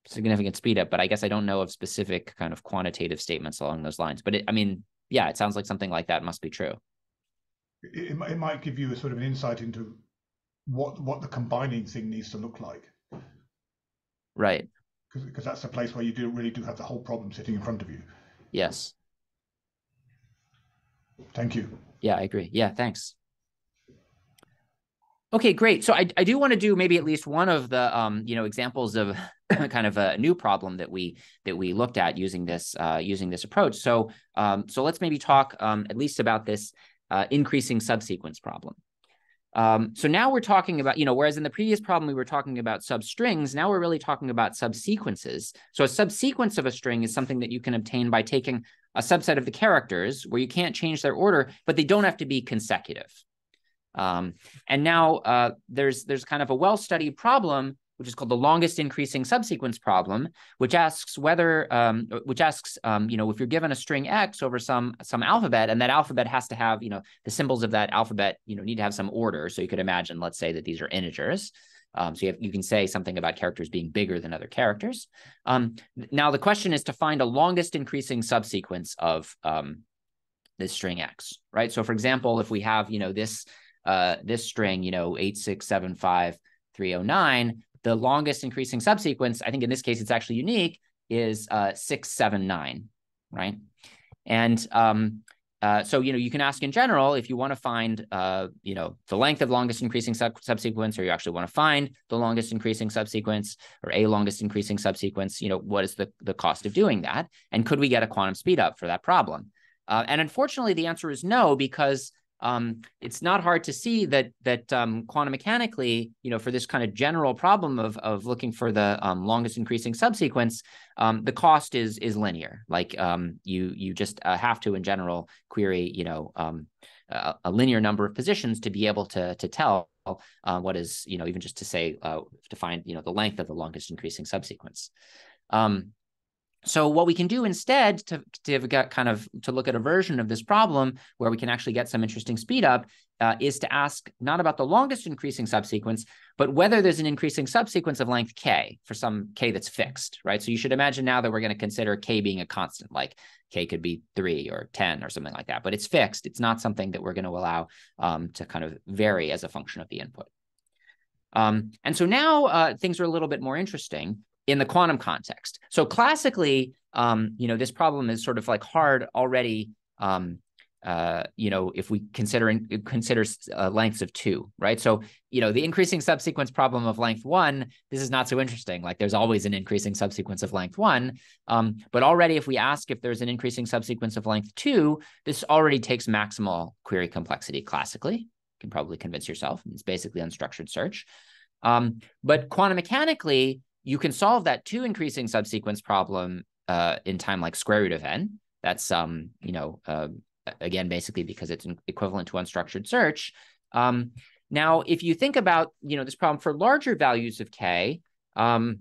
significant speed up, but I guess I don't know of specific kind of quantitative statements along those lines. But it, I mean, yeah, it sounds like something like that must be true. It, it might give you a sort of an insight into what what the combining thing needs to look like. Right. Because that's the place where you do really do have the whole problem sitting in front of you. Yes. Thank you. Yeah, I agree. Yeah, thanks. Okay, great. So I, I do want to do maybe at least one of the um, you know examples of kind of a new problem that we that we looked at using this uh, using this approach. So um, so let's maybe talk um, at least about this uh, increasing subsequence problem. Um, so now we're talking about, you know, whereas in the previous problem we were talking about substrings, now we're really talking about subsequences. So a subsequence of a string is something that you can obtain by taking a subset of the characters where you can't change their order, but they don't have to be consecutive. Um, and now uh, there's there's kind of a well-studied problem which is called the longest increasing subsequence problem, which asks whether, um, which asks, um, you know, if you're given a string x over some some alphabet, and that alphabet has to have, you know, the symbols of that alphabet, you know, need to have some order. So you could imagine, let's say that these are integers. Um, so you, have, you can say something about characters being bigger than other characters. Um, now the question is to find a longest increasing subsequence of um, this string x, right? So for example, if we have, you know, this uh, this string, you know, eight six seven five three zero oh nine, the longest increasing subsequence, I think in this case it's actually unique, is uh, 679, right? And um, uh, so you know you can ask in general if you want to find uh, you know the length of longest increasing sub- subsequence, or you actually want to find the longest increasing subsequence or a longest increasing subsequence. You know what is the the cost of doing that, and could we get a quantum speed up for that problem? Uh, and unfortunately, the answer is no because um, it's not hard to see that that um, quantum mechanically, you know, for this kind of general problem of of looking for the um, longest increasing subsequence, um, the cost is is linear. Like um, you you just uh, have to, in general, query, you know, um, a, a, linear number of positions to be able to to tell uh, what is, you know, even just to say uh, to find, you know, the length of the longest increasing subsequence. Um, so what we can do instead to, to get kind of to look at a version of this problem where we can actually get some interesting speed up uh, is to ask not about the longest increasing subsequence, but whether there's an increasing subsequence of length k for some k that's fixed, right? So you should imagine now that we're going to consider k being a constant, like k could be three or 10 or something like that, but it's fixed. It's not something that we're going to allow um, to kind of vary as a function of the input. Um, and so now uh, things are a little bit more interesting in the quantum context. So classically, um, you know, this problem is sort of like hard already. Um, uh, you know, if we consider consider uh, lengths of two, right? So, you know, the increasing subsequence problem of length one, this is not so interesting. Like, there's always an increasing subsequence of length one, um, but already, if we ask if there's an increasing subsequence of length two, this already takes maximal query complexity. Classically, you can probably convince yourself. It's basically unstructured search. Um, but quantum mechanically, you can solve that two increasing subsequence problem uh, in time like square root of n. That's um, you know, uh, again, basically because it's equivalent to unstructured search. Um, now, if you think about you know this problem for larger values of k, um,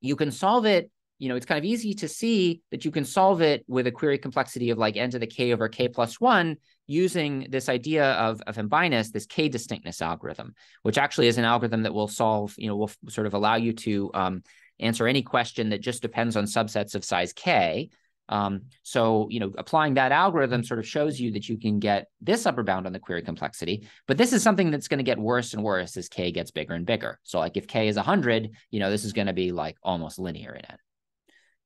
you can solve it you know, it's kind of easy to see that you can solve it with a query complexity of like n to the k over k plus one using this idea of, of Ambainis, this k distinctness algorithm, which actually is an algorithm that will solve, you know, will sort of allow you to um, answer any question that just depends on subsets of size k. Um, so, you know, applying that algorithm sort of shows you that you can get this upper bound on the query complexity, but this is something that's going to get worse and worse as k gets bigger and bigger. So like if k is 100, you know, this is going to be like almost linear in it.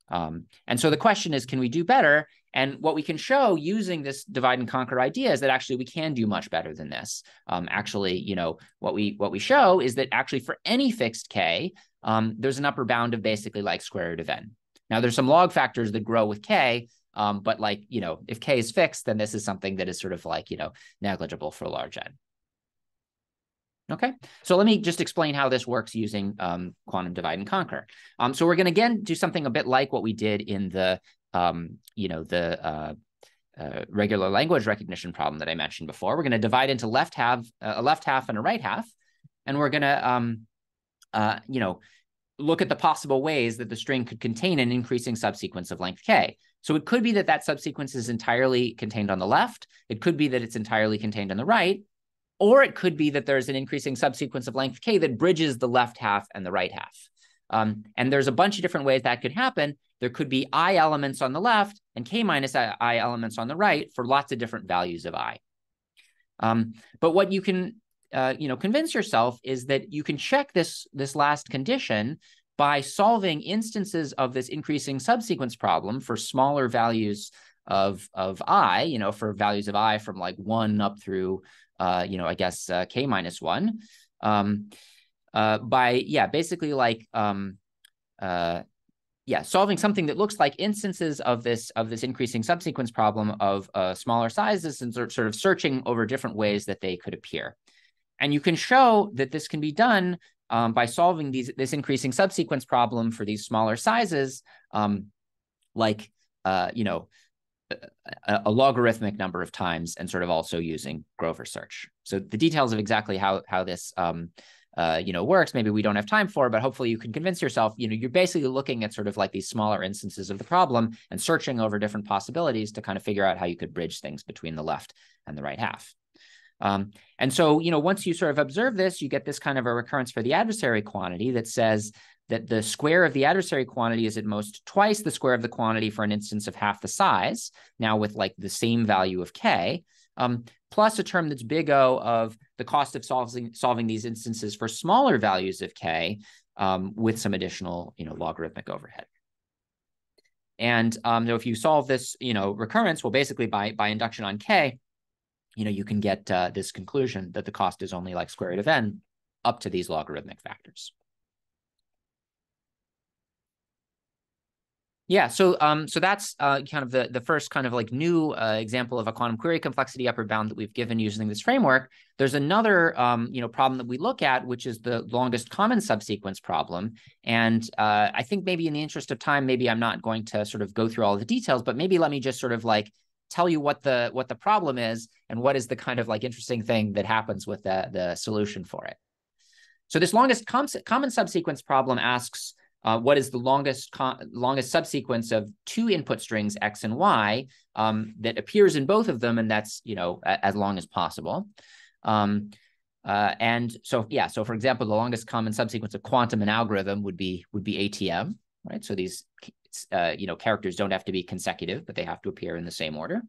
Um, and so the question is, can we do better? And what we can show using this divide and conquer idea is that actually we can do much better than this. Um, actually, you know, what we what we show is that actually for any fixed k, um, there's an upper bound of basically like square root of n. Now there's some log factors that grow with k, um, but like you know, if k is fixed, then this is something that is sort of like you know negligible for large n. Okay, so let me just explain how this works using um, quantum divide and conquer. Um, so we're going to again do something a bit like what we did in the, um, you know, the uh, uh, regular language recognition problem that I mentioned before. We're going to divide into left half, uh, a left half and a right half, and we're going to, um, uh, you know, look at the possible ways that the string could contain an increasing subsequence of length k. So it could be that that subsequence is entirely contained on the left. It could be that it's entirely contained on the right. Or it could be that there's an increasing subsequence of length k that bridges the left half and the right half. Um, and there's a bunch of different ways that could happen. There could be i elements on the left and k minus i elements on the right for lots of different values of i. Um, but what you can uh, you know convince yourself is that you can check this this last condition by solving instances of this increasing subsequence problem for smaller values of of i you know for values of i from like one up through uh, you know, I guess uh, k minus one, um, uh, by yeah, basically like um, uh, yeah, solving something that looks like instances of this of this increasing subsequence problem of uh, smaller sizes and sort of searching over different ways that they could appear. And you can show that this can be done um, by solving these this increasing subsequence problem for these smaller sizes, um, like uh, you know a, a, logarithmic number of times and sort of also using Grover search. So the details of exactly how how this um, uh, you know works, maybe we don't have time for, but hopefully you can convince yourself. You know, you're basically looking at sort of like these smaller instances of the problem and searching over different possibilities to kind of figure out how you could bridge things between the left and the right half. Um, and so, you know, once you sort of observe this, you get this kind of a recurrence for the adversary quantity that says that the square of the adversary quantity is at most twice the square of the quantity for an instance of half the size, now with like the same value of k, um, plus a term that's big O of the cost of solving, solving these instances for smaller values of k um, with some additional you know, logarithmic overhead. and um, if you solve this, you know, recurrence, well, basically by by induction on k, you know, you can get uh, this conclusion that the cost is only like square root of n up to these logarithmic factors. Yeah, so um, so that's uh, kind of the the first kind of like new uh, example of a quantum query complexity upper bound that we've given using this framework. There's another um, you know problem that we look at, which is the longest common subsequence problem. And uh, I think maybe in the interest of time, maybe I'm not going to sort of go through all the details, but maybe let me just sort of like tell you what the what the problem is and what is the kind of like interesting thing that happens with the the solution for it. So this longest com common subsequence problem asks uh, what is the longest longest subsequence of two input strings x and y um, that appears in both of them, and that's you know a, as long as possible. Um, uh, and so yeah, so for example, the longest common subsequence of quantum and algorithm would be would be ATM, right? So these uh, you know characters don't have to be consecutive, but they have to appear in the same order.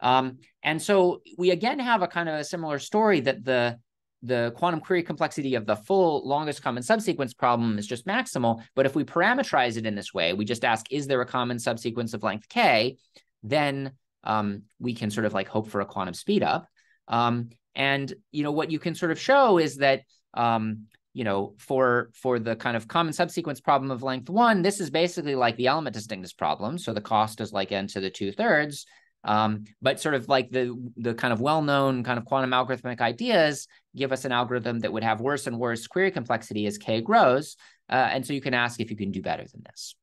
Um, and so we again have a kind of a similar story that the the quantum query complexity of the full longest common subsequence problem is just maximal. But if we parameterize it in this way, we just ask, is there a common subsequence of length k? Then um, we can sort of like hope for a quantum speedup. Um, and you know what you can sort of show is that um, you know for for the kind of common subsequence problem of length one, this is basically like the element distinctness problem. So the cost is like n to the two thirds. Um, but sort of like the the kind of well-known kind of quantum algorithmic ideas give us an algorithm that would have worse and worse query complexity as k grows. Uh, and so you can ask if you can do better than this.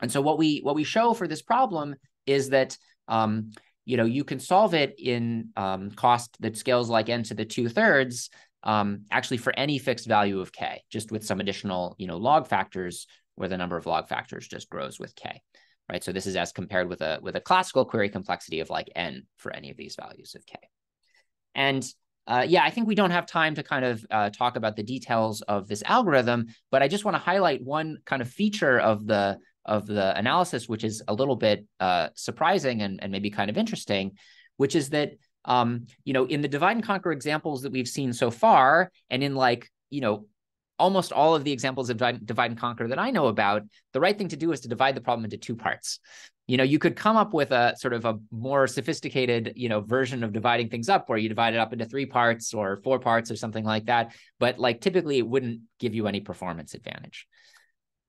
And so what we what we show for this problem is that um, you know you can solve it in um, cost that scales like n to the two thirds um, actually for any fixed value of k, just with some additional you know log factors where the number of log factors just grows with k right? So this is as compared with a with a classical query complexity of like n for any of these values of k. And uh, yeah, I think we don't have time to kind of uh, talk about the details of this algorithm, but I just want to highlight one kind of feature of the of the analysis, which is a little bit uh, surprising and, and maybe kind of interesting, which is that um, you know in the divide and conquer examples that we've seen so far, and in like you know almost all of the examples of divide, and conquer that I know about, the right thing to do is to divide the problem into two parts. You know, you could come up with a sort of a more sophisticated, you know, version of dividing things up where you divide it up into three parts or four parts or something like that. But like typically it wouldn't give you any performance advantage.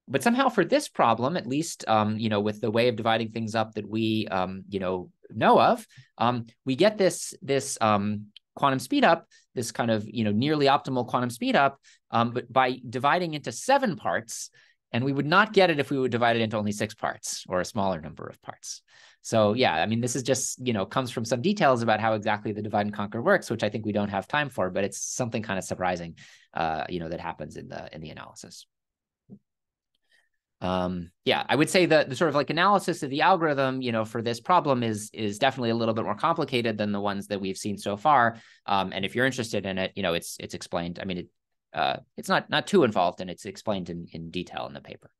But somehow for this problem, at least, um, you know, with the way of dividing things up that we, um, you know, know of, um, we get this this um, quantum speedup, this kind of you know nearly optimal quantum speedup, um, but by dividing into seven parts, and we would not get it if we would divide it into only six parts or a smaller number of parts. So yeah, I mean, this is just you know comes from some details about how exactly the divide and conquer works, which I think we don't have time for, but it's something kind of surprising, uh, you know, that happens in the in the analysis um yeah i would say that the sort of like analysis of the algorithm you know for this problem is is definitely a little bit more complicated than the ones that we've seen so far. Um and if you're interested in it you know it's it's explained i mean it uh it's not not too involved and it's explained in in detail in the paper.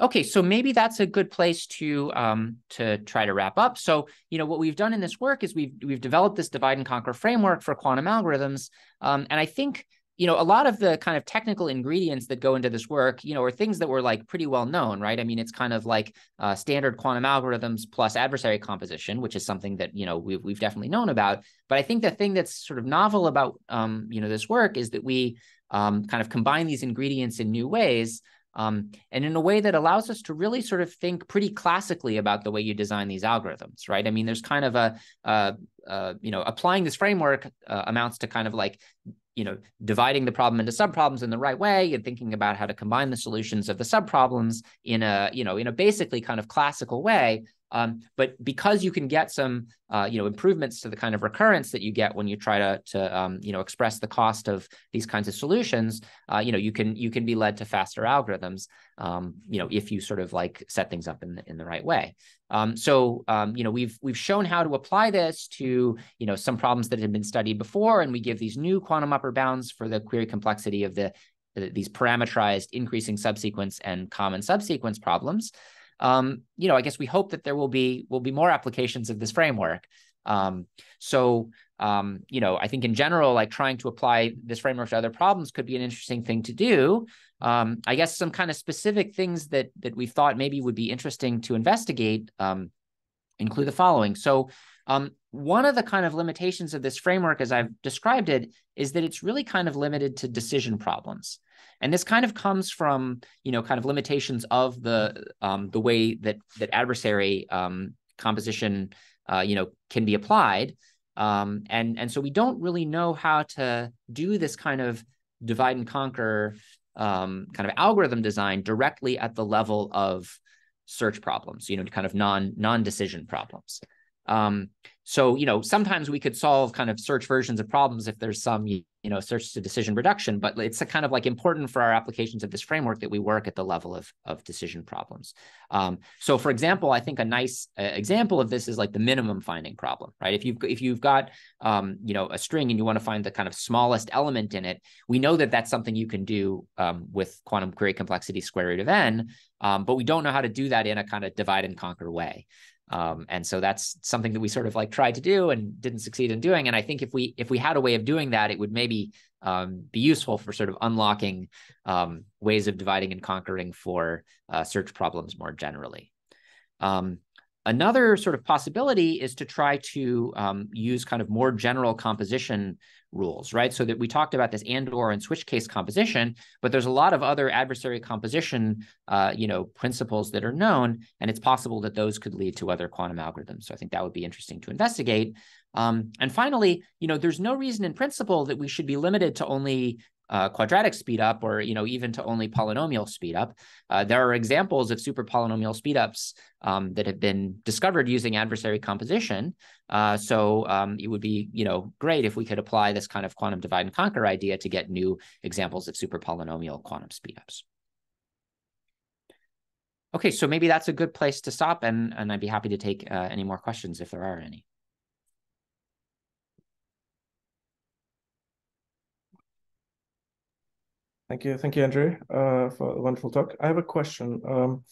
Okay, so maybe that's a good place to um, to try to wrap up. So, you know, what we've done in this work is we've we've developed this divide and conquer framework for quantum algorithms, um, and I think you know, a lot of the kind of technical ingredients that go into this work, you know, are things that were like pretty well known, right? I mean, it's kind of like uh, standard quantum algorithms plus adversary composition, which is something that you know we've we've definitely known about. But I think the thing that's sort of novel about um, you know this work is that we um, kind of combine these ingredients in new ways. Um, and in a way that allows us to really sort of think pretty classically about the way you design these algorithms, right? I mean, there's kind of a, uh, uh, you know, applying this framework uh, amounts to kind of like you know, dividing the problem into subproblems in the right way and thinking about how to combine the solutions of the subproblems in a, you know, in a basically kind of classical way. Um, but because you can get some, uh, you know, improvements to the kind of recurrence that you get when you try to, to um, you know, express the cost of these kinds of solutions, uh, you know, you can you can be led to faster algorithms, um, you know, if you sort of like set things up in the, in the right way. Um, so, um, you know, we've we've shown how to apply this to, you know, some problems that had been studied before, and we give these new quantum upper bounds for the query complexity of the these parameterized increasing subsequence and common subsequence problems. Um, you know, I guess we hope that there will be will be more applications of this framework. Um, so um, you know, I think in general, like trying to apply this framework to other problems could be an interesting thing to do. Um, I guess some kind of specific things that that we thought maybe would be interesting to investigate um, include the following. So um, one of the kind of limitations of this framework, as I've described it, is that it's really kind of limited to decision problems. And this kind of comes from, you know, kind of limitations of the um, the way that that adversary um, composition, uh, you know, can be applied. Um, and, and so we don't really know how to do this kind of divide and conquer um, kind of algorithm design directly at the level of search problems, you know, kind of non non-decision problems. Um, so, you know, sometimes we could solve kind of search versions of problems if there's some, know, search to decision reduction, but it's a kind of like important for our applications of this framework that we work at the level of, of decision problems. Um, so for example, I think a nice uh, example of this is like the minimum finding problem, right? If you've, if you've got, um, you know, a string and you want to find the kind of smallest element in it, we know that that's something you can do um, with quantum query complexity square root of n, um, but we don't know how to do that in a kind of divide and conquer way. Um, and so that's something that we sort of like tried to do and didn't succeed in doing. And I think if we if we had a way of doing that, it would maybe um, be useful for sort of unlocking um, ways of dividing and conquering for uh, search problems more generally. Um, another sort of possibility is to try to um, use kind of more general composition rules, right? So that we talked about this and or and switch case composition, but there's a lot of other adversary composition, uh, you know, principles that are known, and it's possible that those could lead to other quantum algorithms. So I think that would be interesting to investigate. Um, and finally, you know, there's no reason in principle that we should be limited to only uh, quadratic speedup or you know even to only polynomial speedup. Uh, there are examples of super polynomial speedups um, that have been discovered using adversary composition. Uh, so um, it would be you know great if we could apply this kind of quantum divide and conquer idea to get new examples of super polynomial quantum speedups. Okay, so maybe that's a good place to stop, and, and I'd be happy to take uh, any more questions if there are any. Thank you. Thank you, Andrew, uh, for a wonderful talk. I have a question. Um,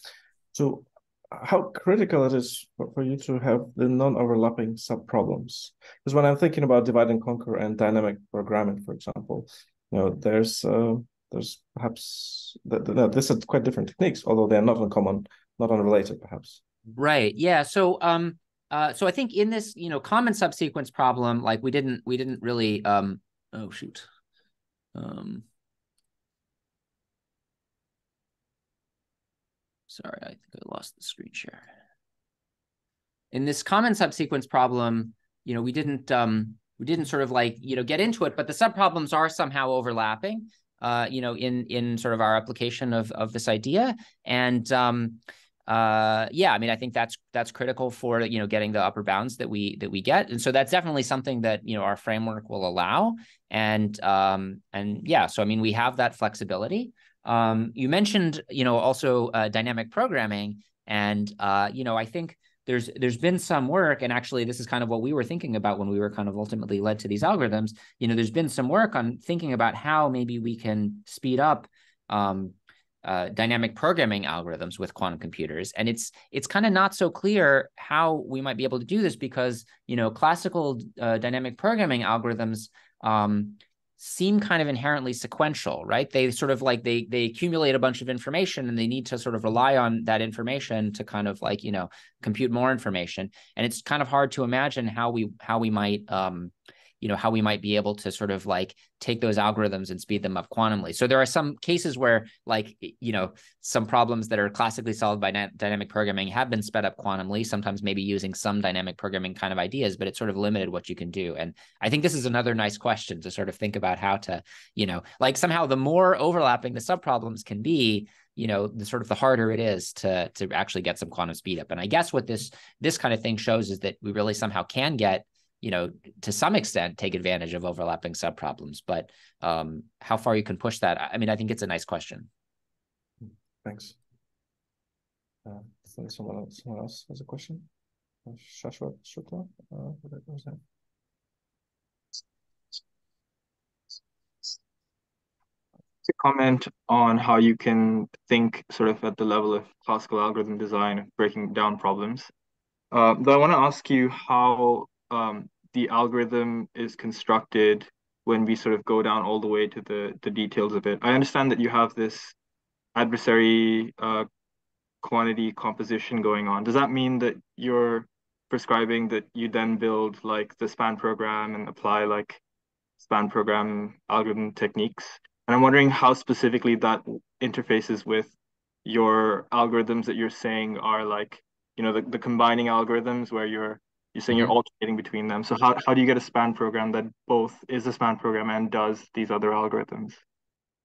so how critical it is for, for you to have the non-overlapping subproblems? Because when I'm thinking about divide and conquer and dynamic programming, for example, you know, there's uh, there's perhaps th th this is quite different techniques, although they're not uncommon, not unrelated, perhaps. Right. Yeah. So um uh so I think in this, you know, common subsequence problem, like we didn't we didn't really um oh shoot. Um Sorry, I think I lost the screen share. In this common subsequence problem, you know, we didn't um, we didn't sort of like you know get into it, but the subproblems are somehow overlapping. Uh, you know, in in sort of our application of of this idea, and um, uh, yeah, I mean, I think that's that's critical for you know getting the upper bounds that we that we get, and so that's definitely something that you know our framework will allow, and um, and yeah, so I mean, we have that flexibility. Um, you mentioned, you know, also uh, dynamic programming, and uh, you know, I think there's there's been some work, and actually, this is kind of what we were thinking about when we were kind of ultimately led to these algorithms. You know, there's been some work on thinking about how maybe we can speed up um, uh, dynamic programming algorithms with quantum computers and it's it's kind of not so clear how we might be able to do this because you know classical uh, dynamic programming algorithms um, seem kind of inherently sequential, right? They sort of like they they accumulate a bunch of information and they need to sort of rely on that information to kind of like, you know, compute more information. And it's kind of hard to imagine how we how we might um you know how we might be able to sort of like take those algorithms and speed them up quantumly. So there are some cases where like you know some problems that are classically solved by dynamic programming have been sped up quantumly sometimes maybe using some dynamic programming kind of ideas but it's sort of limited what you can do. And i think this is another nice question to sort of think about how to you know like somehow the more overlapping the subproblems can be you know the sort of the harder it is to to actually get some quantum speed up. And i guess what this this kind of thing shows is that we really somehow can get you know, to some extent take advantage of overlapping subproblems. But um, how far you can push that, I mean, I think it's a nice question. Thanks. Uh, someone else, someone else has a question. Uh, Shashwat Shukla, uh, what was that? To comment on how you can think sort of at the level of classical algorithm design, breaking down problems. Uh, though I want to ask you how um, the algorithm is constructed when we sort of go down all the way to the the details of it. I understand that you have this adversary uh, quantity composition going on. Does that mean that you're prescribing that you then build like the span program and apply like span program algorithm techniques? And I'm wondering how specifically that interfaces with your algorithms that you're saying are like, you know, the, the combining algorithms where you're you're saying you're mm-hmm. alternating between them. So how, how do you get a span program that both is a span program and does these other algorithms?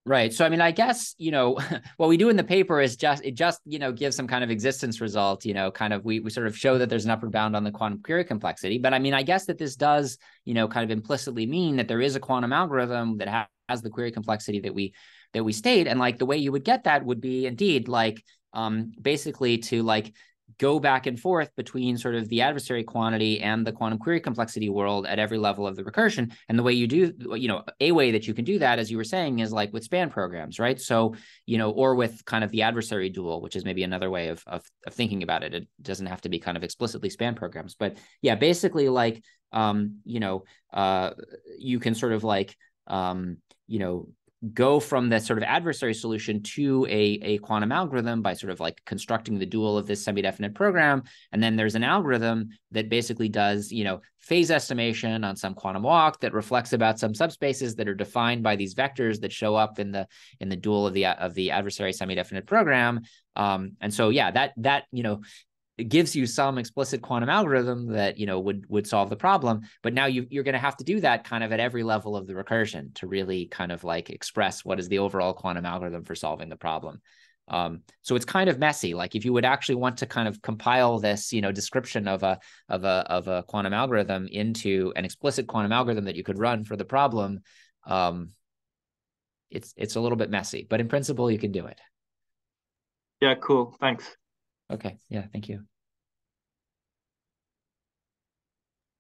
Right. So I mean, I guess, you know, what we do in the paper is just it just, you know, gives some kind of existence result, you know, kind of we we sort of show that there's an upper bound on the quantum query complexity. But I mean, I guess that this does, you know, kind of implicitly mean that there is a quantum algorithm that has the query complexity that we that we state. And like the way you would get that would be indeed like um basically to like go back and forth between sort of the adversary quantity and the quantum query complexity world at every level of the recursion. And the way you do, you know, a way that you can do that, as you were saying, is like with span programs, right? So, you know, or with kind of the adversary dual, which is maybe another way of, of, of thinking about it. It doesn't have to be kind of explicitly span programs, but yeah, basically like, um, you know, uh, you can sort of like, um, you know, go from this sort of adversary solution to a, a quantum algorithm by sort of like constructing the dual of this semi-definite program. And then there's an algorithm that basically does, you know, phase estimation on some quantum walk that reflects about some subspaces that are defined by these vectors that show up in the in the dual of the of the adversary semi-definite program. Um, and so yeah, that that you know it gives you some explicit quantum algorithm that you know would would solve the problem but now you, you're going to have to do that kind of at every level of the recursion to really kind of like express what is the overall quantum algorithm for solving the problem. Um, so it's kind of messy. Like if you would actually want to kind of compile this you know description of a of a of a quantum algorithm into an explicit quantum algorithm that you could run for the problem um, it's it's a little bit messy but in principle you can do it. Yeah cool. Thanks Okay. Yeah. Thank you.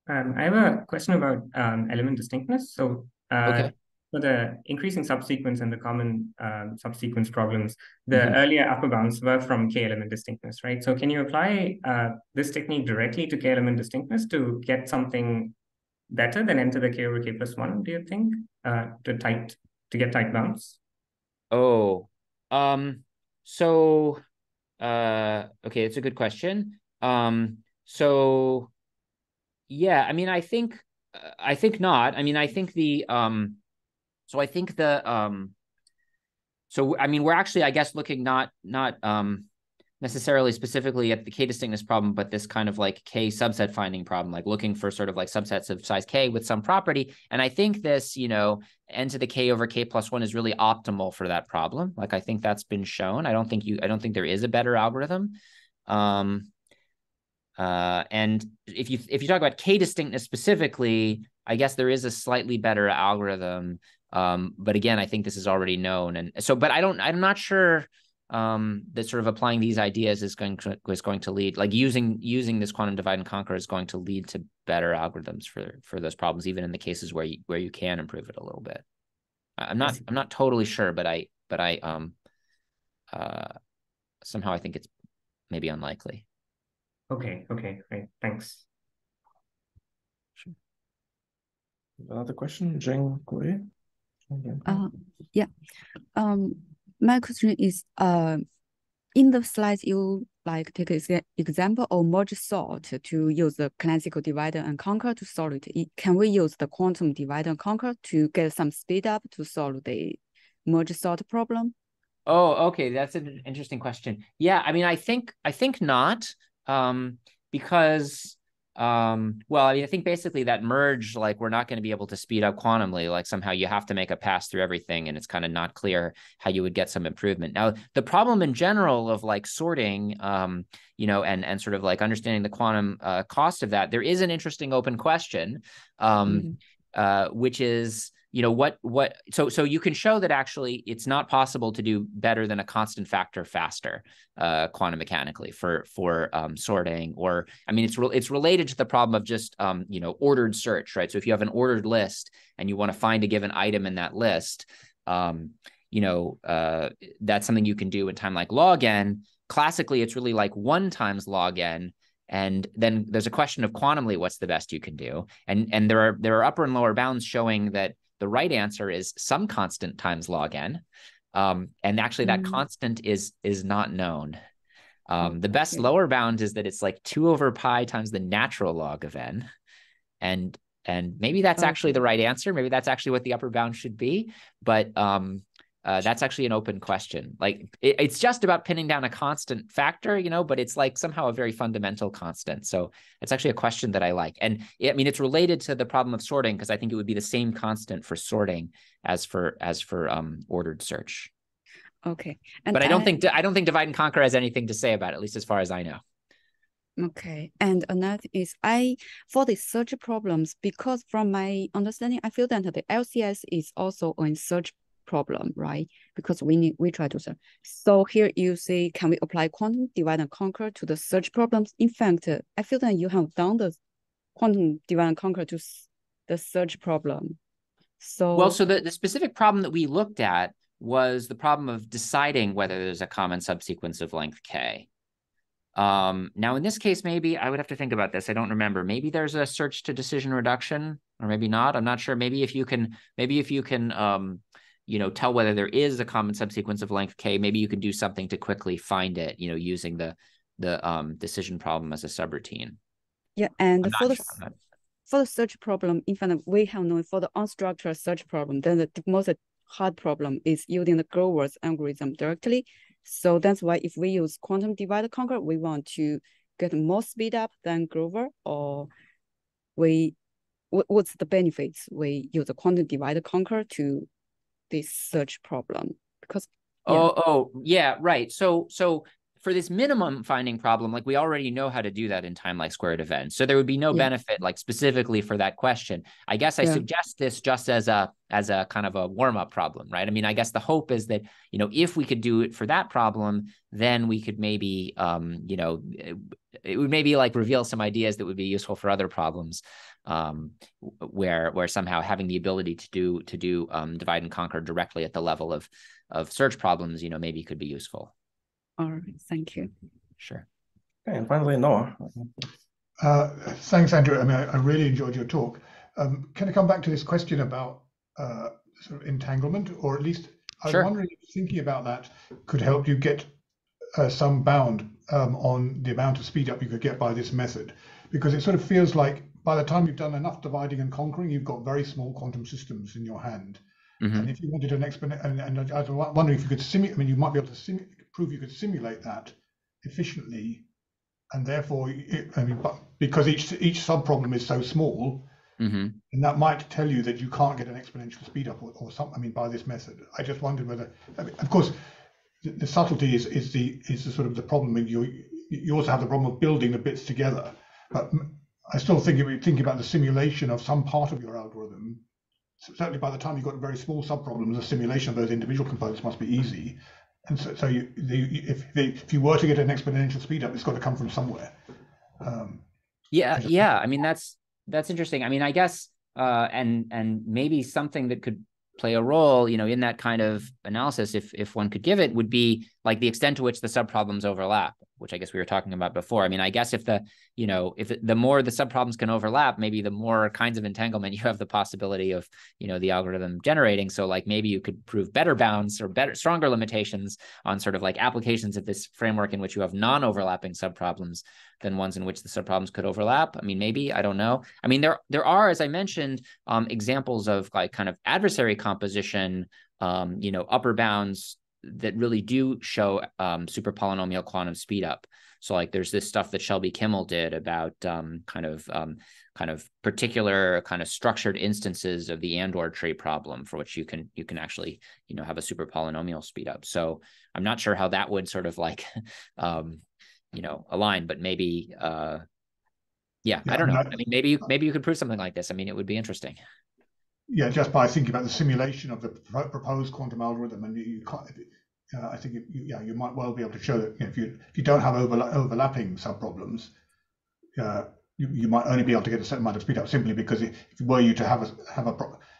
Um, I have a question about um, element distinctness. So, uh, okay. for the increasing subsequence and the common um, subsequence problems, the mm -hmm. earlier upper bounds were from k element distinctness, right? So, can you apply uh, this technique directly to k element distinctness to get something better than enter the k over k plus one? Do you think uh, to tight to get tight bounds? Oh, um, so uh, okay, it's a good question. Um, so yeah, I mean, I think uh, I think not. I mean, I think the um, so I think the um, so I mean, we're actually, I guess, looking not not um necessarily specifically at the k distinctness problem, but this kind of like k subset finding problem, like looking for sort of like subsets of size k with some property. And I think this, you know, n to the k over k plus one is really optimal for that problem. Like I think that's been shown. I don't think you, I don't think there is a better algorithm. Um, uh, and if you if you talk about k distinctness specifically, I guess there is a slightly better algorithm. Um, but again, I think this is already known. And so, but I don't, I'm not sure um, that sort of applying these ideas is going to is going to lead like using using this quantum divide and conquer is going to lead to better algorithms for for those problems even in the cases where you where you can improve it a little bit. I'm not i'm not totally sure but i but i um uh somehow i think it's maybe unlikely. Okay okay great. Thanks. Sure. another question? Jing uh, yeah. Um my question is, uh, in the slides, you like take an example of merge sort to use the classical divide and conquer to solve it. Can we use the quantum divide and conquer to get some speed up to solve the merge sort problem? Oh, okay, that's an interesting question. Yeah, I mean, I think I think not, um, because um, well, I mean, I think basically that merge, like we're not going to be able to speed up quantumly. Like somehow you have to make a pass through everything, and it's kind of not clear how you would get some improvement. Now, the problem in general of like sorting, um, you know, and and sort of like understanding the quantum uh, cost of that, there is an interesting open question, um, mm-hmm. uh, which is you know what what so so you can show that actually it's not possible to do better than a constant factor faster uh, quantum mechanically for for um, sorting or i mean it's re- it's related to the problem of just um, you know ordered search right? So if you have an ordered list and you want to find a given item in that list um, you know uh, that's something you can do in time like log n. Classically it's really like one times log n and then there's a question of quantumly what's the best you can do. And and there are there are upper and lower bounds showing that the right answer is some constant times log n um, and actually that mm. constant is is not known um, the best okay. lower bound is that it's like 2 over pi times the natural log of n and and maybe that's okay. actually the right answer maybe that's actually what the upper bound should be but um, uh, that's actually an open question. Like it, it's just about pinning down a constant factor, you know, but it's like somehow a very fundamental constant. So it's actually a question that I like. And it, I mean, it's related to the problem of sorting because I think it would be the same constant for sorting as for as for um, ordered search. Okay. And but I don't I, think I don't think divide and conquer has anything to say about it, at least as far as I know. Okay. And another is I for the search problems, because from my understanding, I feel that the LCS is also a search problem, right? Because we need we try to solve. So here you see, can we apply quantum divide and conquer to the search problems? In fact, I feel that you have done the quantum divide and conquer to the search problem. So well, so the, the specific problem that we looked at was the problem of deciding whether there's a common subsequence of length k. Um, now, in this case, maybe I would have to think about this. I don't remember. Maybe there's a search to decision reduction, or maybe not. I'm not sure. Maybe if you can, maybe if you can um, you know, tell whether there is a common subsequence of length k. Maybe you can do something to quickly find it, you know, using the the um, decision problem as a subroutine. Yeah, and for the sure for the search problem, in fact, we have known for the unstructured search problem, then the most hard problem is using the Grover's algorithm directly. So that's why if we use quantum divide conquer, we want to get more speed up than Grover, or we what's the benefits? We use a quantum divide conquer to this search problem because yeah. oh oh yeah right so so for this minimum finding problem like we already know how to do that in time like squared events so there would be no yeah. benefit like specifically for that question i guess i yeah. suggest this just as a as a kind of a warm-up problem right i mean i guess the hope is that you know if we could do it for that problem then we could maybe um you know it would maybe like reveal some ideas that would be useful for other problems um, where where somehow having the ability to do to do um, divide and conquer directly at the level of of search problems, you know, maybe could be useful. All right, thank you. Sure. Okay, and finally, Noah. Uh, thanks, Andrew. I mean, I, I really enjoyed your talk. Um, can I come back to this question about uh, sort of entanglement, or at least I was sure. wondering if thinking about that could help you get uh, some bound um, on the amount of speed up you could get by this method, because it sort of feels like by the time you've done enough dividing and conquering, you've got very small quantum systems in your hand. Mm-hmm. And if you wanted an exponent, and, and, I was wondering if you could simulate, I mean, you might be able to simu- prove you could simulate that efficiently. And therefore, it, I mean, but because each each subproblem is so small, mm-hmm. and that might tell you that you can't get an exponential speed up or, or something. I mean, by this method, I just wondered whether, I mean, of course, the, the, subtlety is is the is the sort of the problem. you you also have the problem of building the bits together, but I still think if you think about the simulation of some part of your algorithm, certainly by the time you've got very small subproblems, the simulation of those individual components must be easy. And so, so you, the, if, the, if you were to get an exponential speed up, it's got to come from somewhere. Um, yeah, yeah. I mean, that's that's interesting. I mean, I guess, uh, and and maybe something that could play a role, you know, in that kind of analysis, if if one could give it, would be like the extent to which the subproblems overlap, which I guess we were talking about before. I mean, I guess if the, you know, if the more the subproblems can overlap, maybe the more kinds of entanglement you have the possibility of, you know, the algorithm generating. So like maybe you could prove better bounds or better, stronger limitations on sort of like applications of this framework in which you have non-overlapping subproblems than ones in which the subproblems could overlap. I mean, maybe I don't know. I mean, there there are, as I mentioned, um, examples of like kind of adversary composition, um, you know, upper bounds that really do show um, super polynomial quantum speed up. So like there's this stuff that Shelby Kimmel did about um, kind of um, kind of particular kind of structured instances of the AND-OR tree problem for which you can you can actually you know have a super polynomial speed up. So I'm not sure how that would sort of like um, you know align, but maybe uh, yeah, yeah, I don't know. I mean, maybe you, maybe you could prove something like this. I mean, it would be interesting. Yeah, just by thinking about the simulation of the proposed quantum algorithm, and you can't. Uh, I think you, yeah, you might well be able to show that you know, if you if you don't have overla- overlapping subproblems, uh, you, you might only be able to get a certain amount of speed up simply because if, if were you to have a have a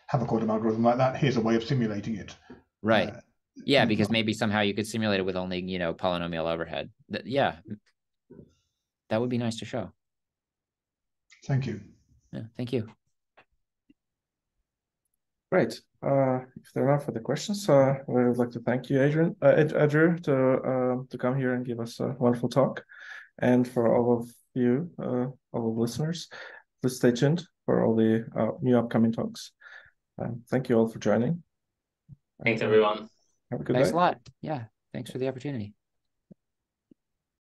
have a quantum algorithm like that, here's a way of simulating it. Right. Uh, yeah, because maybe somehow you could simulate it with only you know polynomial overhead. Yeah. that would be nice to show. Thank you. Yeah, thank you. Great. Uh, if there are no further questions, uh, we would like to thank you, Adrian, uh, Andrew, to uh, to come here and give us a wonderful talk, and for all of you, uh, all of the listeners, please stay tuned for all the uh, new upcoming talks. Um, thank you all for joining. Thanks, everyone. Have a good Thanks day. a lot. Yeah, thanks for the opportunity.